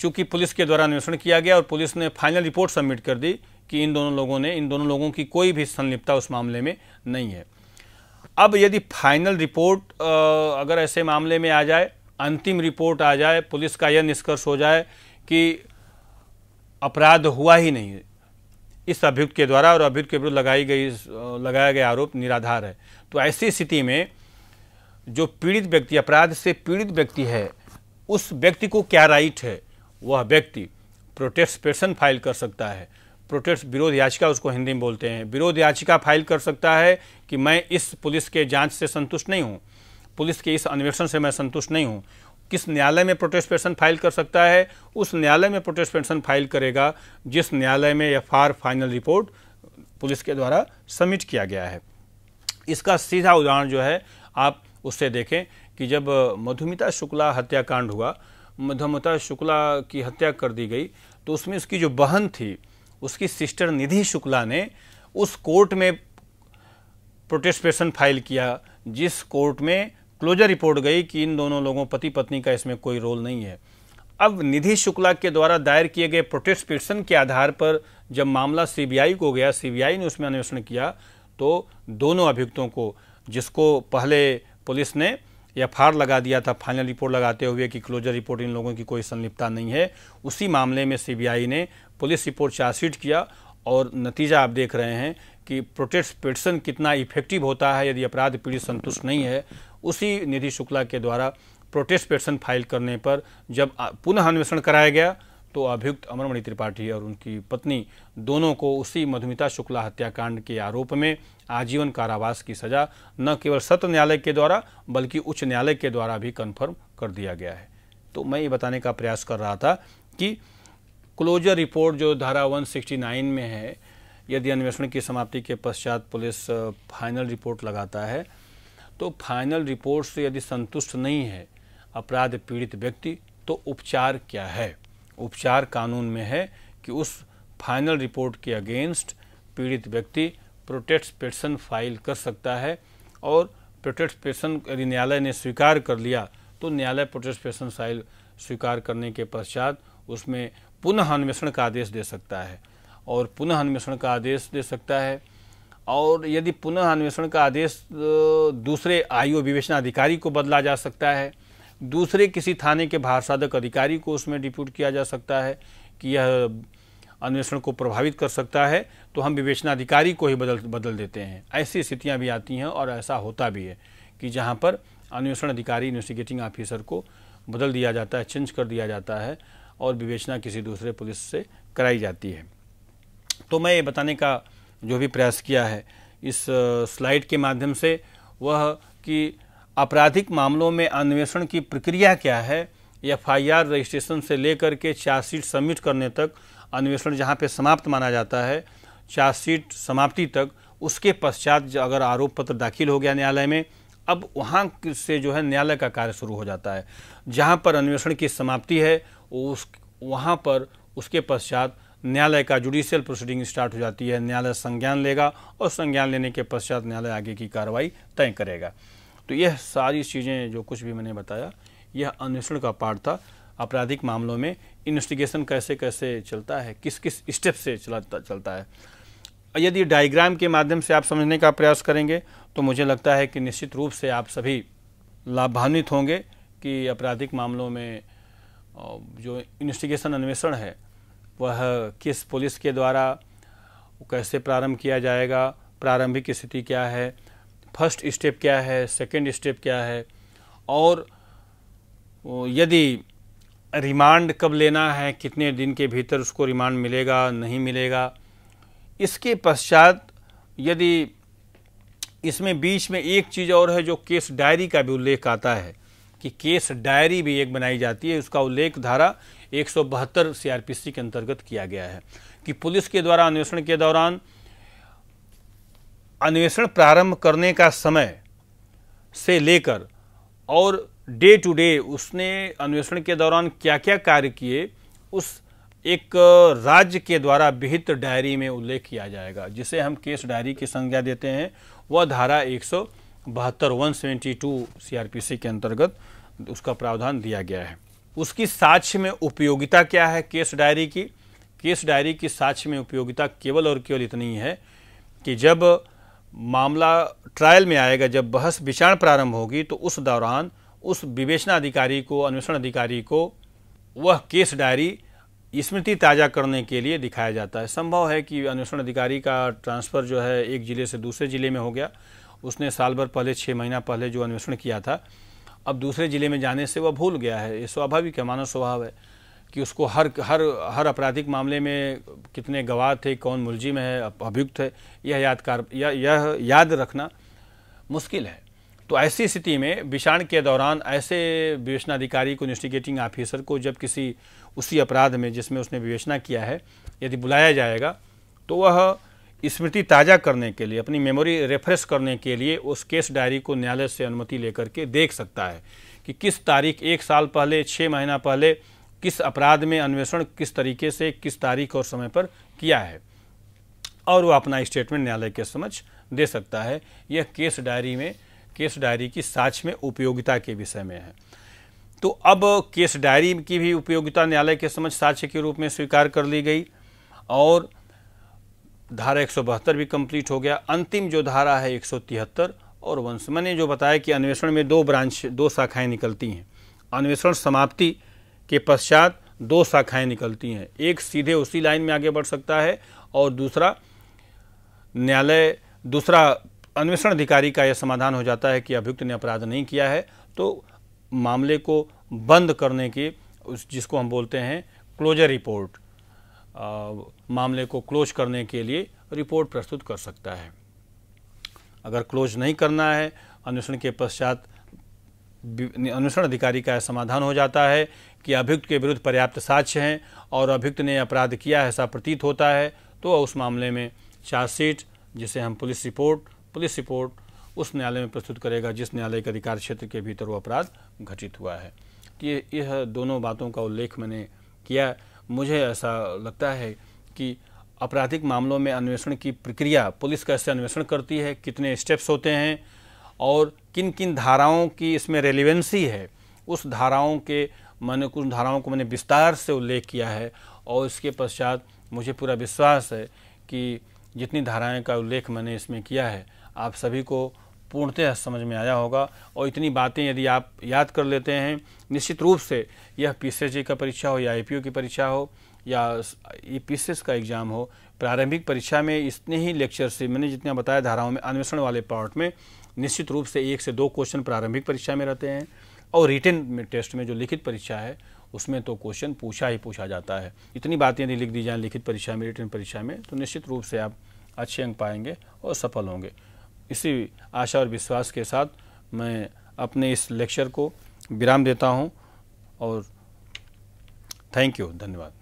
चूँकि पुलिस के द्वारा अन्वेषण किया गया और पुलिस ने फाइनल रिपोर्ट सबमिट कर दी कि इन दोनों लोगों ने, इन दोनों लोगों की कोई भी संलिप्तता उस मामले में नहीं है। अब यदि फाइनल रिपोर्ट अगर ऐसे मामले में आ जाए अंतिम रिपोर्ट आ जाए, पुलिस का यह निष्कर्ष हो जाए कि अपराध हुआ ही नहीं। इस अभियुक्त के द्वारा और अभियुक्त के विरुद्ध लगाई गई, लगाया गया आरोप निराधार है। तो ऐसी स्थिति में जो पीड़ित व्यक्ति, अपराध से पीड़ित व्यक्ति है, उस व्यक्ति को क्या राइट है? वह व्यक्ति प्रोटेस्ट पेशन फ़ाइल कर सकता है। प्रोटेस्ट विरोध याचिका उसको हिंदी में बोलते हैं। विरोध याचिका फ़ाइल कर सकता है कि मैं इस पुलिस के जाँच से संतुष्ट नहीं हूँ। पुलिस के इस अन्वेषण से मैं संतुष्ट नहीं हूँ। किस न्यायालय में प्रोटेस्ट पेंशन फ़ाइल कर सकता है, उस न्यायालय में प्रोटेस्ट पेंशन फ़ाइल करेगा, जिस न्यायालय में एफ़ फाइनल रिपोर्ट पुलिस के द्वारा सबमिट किया गया है। इसका सीधा उदाहरण जो है, आप उससे देखें कि जब मधुमिता शुक्ला हत्याकांड हुआ, मधुमिता शुक्ला की हत्या कर दी गई तो उसमें उसकी जो बहन थी, उसकी सिस्टर निधि शुक्ला ने उस कोर्ट में प्रोटेस्ट प्रोटेस्टेशन फ़ाइल किया, जिस कोर्ट में क्लोजर रिपोर्ट गई कि इन दोनों लोगों पति पत्नी का इसमें कोई रोल नहीं है। अब निधि शुक्ला के द्वारा दायर किए गए प्रोटेस्ट पिटिशन के आधार पर जब मामला सीबीआई को गया सीबीआई ने उसमें अन्वेषण किया तो दोनों अभियुक्तों को, जिसको पहले पुलिस ने एफ़ लगा दिया था फाइनल रिपोर्ट लगाते हुए कि क्लोजर रिपोर्ट इन लोगों की कोई संलिप्तता नहीं है, उसी मामले में सीबीआई ने पुलिस रिपोर्ट चार्जशीट किया और नतीजा आप देख रहे हैं कि प्रोटेस्ट पिटिशन कितना इफ़ेक्टिव होता है, यदि अपराध पीड़ित संतुष्ट नहीं है उसी निधि शुक्ला के द्वारा प्रोटेस्ट पिटिशन फ़ाइल करने पर जब पुनः अन्वेषण कराया गया तो अभियुक्त अमरमणि त्रिपाठी और उनकी पत्नी दोनों को उसी मधुमिता शुक्ला हत्याकांड के आरोप में आजीवन कारावास की सजा न केवल सत्र न्यायालय के द्वारा, बल्कि उच्च न्यायालय के द्वारा भी कन्फर्म कर दिया गया है। तो मैं ये बताने का प्रयास कर रहा था कि क्लोजर रिपोर्ट जो धारा 169 में है, यदि अन्वेषण की समाप्ति के पश्चात पुलिस फाइनल रिपोर्ट लगाता है तो फाइनल रिपोर्ट से यदि संतुष्ट नहीं है, अपराध पीड़ित व्यक्ति तो उपचार क्या है? उपचार कानून में है कि उस फाइनल रिपोर्ट के अगेंस्ट पीड़ित व्यक्ति प्रोटेक्ट पिटिशन फ़ाइल कर सकता है और प्रोटेक्ट पिटिशन यदि न्यायालय ने स्वीकार कर लिया तो न्यायालय प्रोटेस्ट पिटिशन फ़ाइल स्वीकार करने के पश्चात उसमें पुनः अन्वेषण का आदेश दे सकता है। और पुनः अन्वेषण का आदेश दे सकता है और यदि पुनः अन्वेषण का आदेश दूसरे आयु विवेचना अधिकारी को बदला जा सकता है, दूसरे किसी थाने के भारसाधक अधिकारी को उसमें डिप्यूट किया जा सकता है कि यह अन्वेषण को प्रभावित कर सकता है तो हम विवेचनाधिकारी को ही बदल बदल देते हैं। ऐसी स्थितियाँ भी आती हैं और ऐसा होता भी है कि जहाँ पर अन्वेषण अधिकारी, इन्वेस्टिगेटिंग ऑफिसर को बदल दिया जाता है, चेंज कर दिया जाता है और विवेचना किसी दूसरे पुलिस से कराई जाती है। तो मैं ये बताने का जो भी प्रयास किया है, इस स्लाइड के माध्यम से वह कि आपराधिक मामलों में अन्वेषण की प्रक्रिया क्या है एफ़ आई आर रजिस्ट्रेशन से लेकर के चार्जशीट सबमिट करने तक अन्वेषण जहाँ पे समाप्त माना जाता है चार्जशीट समाप्ति तक उसके पश्चात अगर आरोप पत्र दाखिल हो गया न्यायालय में, अब वहाँ से जो है न्यायालय का कार्य शुरू हो जाता है। जहाँ पर अन्वेषण की समाप्ति है, उस, वहाँ पर उसके पश्चात न्यायालय का जुडिशियल प्रोसीडिंग स्टार्ट हो जाती है। न्यायालय संज्ञान लेगा और संज्ञान लेने के पश्चात न्यायालय आगे की कार्रवाई तय करेगा। तो यह सारी चीज़ें जो कुछ भी मैंने बताया, यह अन्वेषण का पार्ट था। आपराधिक मामलों में इन्वेस्टिगेशन कैसे कैसे चलता है, किस किस स्टेप से चलाता चलता है। यदि डायग्राम के माध्यम से आप समझने का प्रयास करेंगे तो मुझे लगता है कि निश्चित रूप से आप सभी लाभान्वित होंगे कि आपराधिक मामलों में जो इन्वेस्टिगेशन अन्वेषण है वह किस पुलिस के द्वारा कैसे प्रारंभ किया जाएगा, प्रारंभिक स्थिति क्या है, फ़र्स्ट स्टेप क्या है, सेकंड स्टेप क्या है, और यदि रिमांड कब लेना है, कितने दिन के भीतर उसको रिमांड मिलेगा, नहीं मिलेगा, इसके पश्चात यदि इसमें बीच में एक चीज़ और है जो केस डायरी का भी उल्लेख आता है, कि केस डायरी भी एक बनाई जाती है, उसका उल्लेख धारा एक सौ बहत्तर सी के अंतर्गत किया गया है कि पुलिस के द्वारा अन्वेषण के दौरान अन्वेषण प्रारंभ करने का समय से लेकर और डे टू डे उसने अन्वेषण के दौरान क्या क्या कार्य किए, उस एक राज्य के द्वारा विहित डायरी में उल्लेख किया जाएगा, जिसे हम केस डायरी की संज्ञा देते हैं। वह धारा एक सौ बहत्तर वन सेवेंटी टू सी के अंतर्गत उसका प्रावधान दिया गया है। उसकी साक्ष्य में उपयोगिता क्या है केस डायरी की? केस डायरी की साक्ष्य में उपयोगिता केवल और केवल इतनी है कि जब मामला ट्रायल में आएगा, जब बहस विचार प्रारंभ होगी तो उस दौरान उस विवेचना अधिकारी को, अन्वेषण अधिकारी को वह केस डायरी स्मृति ताज़ा करने के लिए दिखाया जाता है। संभव है कि अन्वेषण अधिकारी का ट्रांसफ़र जो है एक ज़िले से दूसरे ज़िले में हो गया। उसने साल भर पहले छः महीना पहले जो अन्वेषण किया था अब दूसरे ज़िले में जाने से वह भूल गया है। ये स्वाभाविक है, मानव स्वभाव है कि उसको हर हर हर आपराधिक मामले में कितने गवाह थे, कौन मुलजिम है अभियुक्त है, यह यादकार यह यह याद रखना मुश्किल है। तो ऐसी स्थिति में विचारण के दौरान ऐसे विवेचनाधिकारी को इन्वेस्टिगेटिंग ऑफिसर को जब किसी, उसी अपराध में जिसमें उसने विवेचना किया है, यदि बुलाया जाएगा तो वह स्मृति ताज़ा करने के लिए, अपनी मेमोरी रेफ्रेश करने के लिए उस केस डायरी को न्यायालय से अनुमति लेकर के देख सकता है कि किस तारीख, एक साल पहले छः महीना पहले, किस अपराध में अन्वेषण किस तरीके से, किस तारीख और समय पर किया है। और वह अपना स्टेटमेंट न्यायालय के समझ दे सकता है। यह केस डायरी में केस डायरी की साक्ष में उपयोगिता के विषय में है। तो अब केस डायरी की भी उपयोगिता न्यायालय के समझ साक्ष्य के रूप में स्वीकार कर ली गई और धारा एक सौ बहत्तर भी कंप्लीट हो गया। अंतिम जो धारा है एक सौ तिहत्तर, और वंश मैंने जो बताया कि अन्वेषण में दो ब्रांच, दो शाखाएँ निकलती हैं। अन्वेषण समाप्ति के पश्चात दो शाखाएँ निकलती हैं। एक सीधे उसी लाइन में आगे बढ़ सकता है, और दूसरा न्यायालय, दूसरा अन्वेषण अधिकारी का यह समाधान हो जाता है कि अभियुक्त ने अपराध नहीं किया है। तो मामले को बंद करने की उस, जिसको हम बोलते हैं क्लोजर रिपोर्ट मामले को क्लोज करने के लिए रिपोर्ट प्रस्तुत कर सकता है। अगर क्लोज नहीं करना है, अन्वेषण के पश्चात अन्वेषण अधिकारी का समाधान हो जाता है कि अभियुक्त के विरुद्ध पर्याप्त साक्ष्य हैं और अभियुक्त ने अपराध किया है ऐसा प्रतीत होता है तो उस मामले में चार्जशीट, जिसे हम पुलिस रिपोर्ट पुलिस रिपोर्ट उस न्यायालय में प्रस्तुत करेगा, जिस न्यायालय के अधिकार क्षेत्र के भीतर वो अपराध घटित हुआ है। तो ये, यह दोनों बातों का उल्लेख मैंने किया। मुझे ऐसा लगता है कि आपराधिक मामलों में अन्वेषण की प्रक्रिया पुलिस कैसे अन्वेषण करती है, कितने स्टेप्स होते हैं और किन किन धाराओं की इसमें रेलिवेंसी है। उस धाराओं के मैंने कुछ धाराओं को मैंने विस्तार से उल्लेख किया है और इसके पश्चात मुझे पूरा विश्वास है कि जितनी धाराएँ का उल्लेख मैंने इसमें किया है, आप सभी को पूर्णतः समझ में आया होगा और इतनी बातें यदि आप याद कर लेते हैं, निश्चित रूप से यह पी का परीक्षा हो या आई की परीक्षा हो या ये पी का एग्ज़ाम हो, प्रारंभिक परीक्षा में इतने ही लेक्चर से, मैंने जितना बताया धाराओं में अन्वेषण वाले पार्ट में, निश्चित रूप से एक से दो क्वेश्चन प्रारंभिक परीक्षा में रहते हैं और रिटर्न में, टेस्ट में जो लिखित परीक्षा है, उसमें तो क्वेश्चन पूछा ही पूछा जाता है। इतनी बातें यदि लिख दी जाएँ लिखित परीक्षा में, रिटर्न परीक्षा में तो निश्चित रूप से आप अच्छे अंक पाएँगे और सफल होंगे। इसी आशा और विश्वास के साथ मैं अपने इस लेक्चर को विराम देता हूँ और थैंक यू धन्यवाद।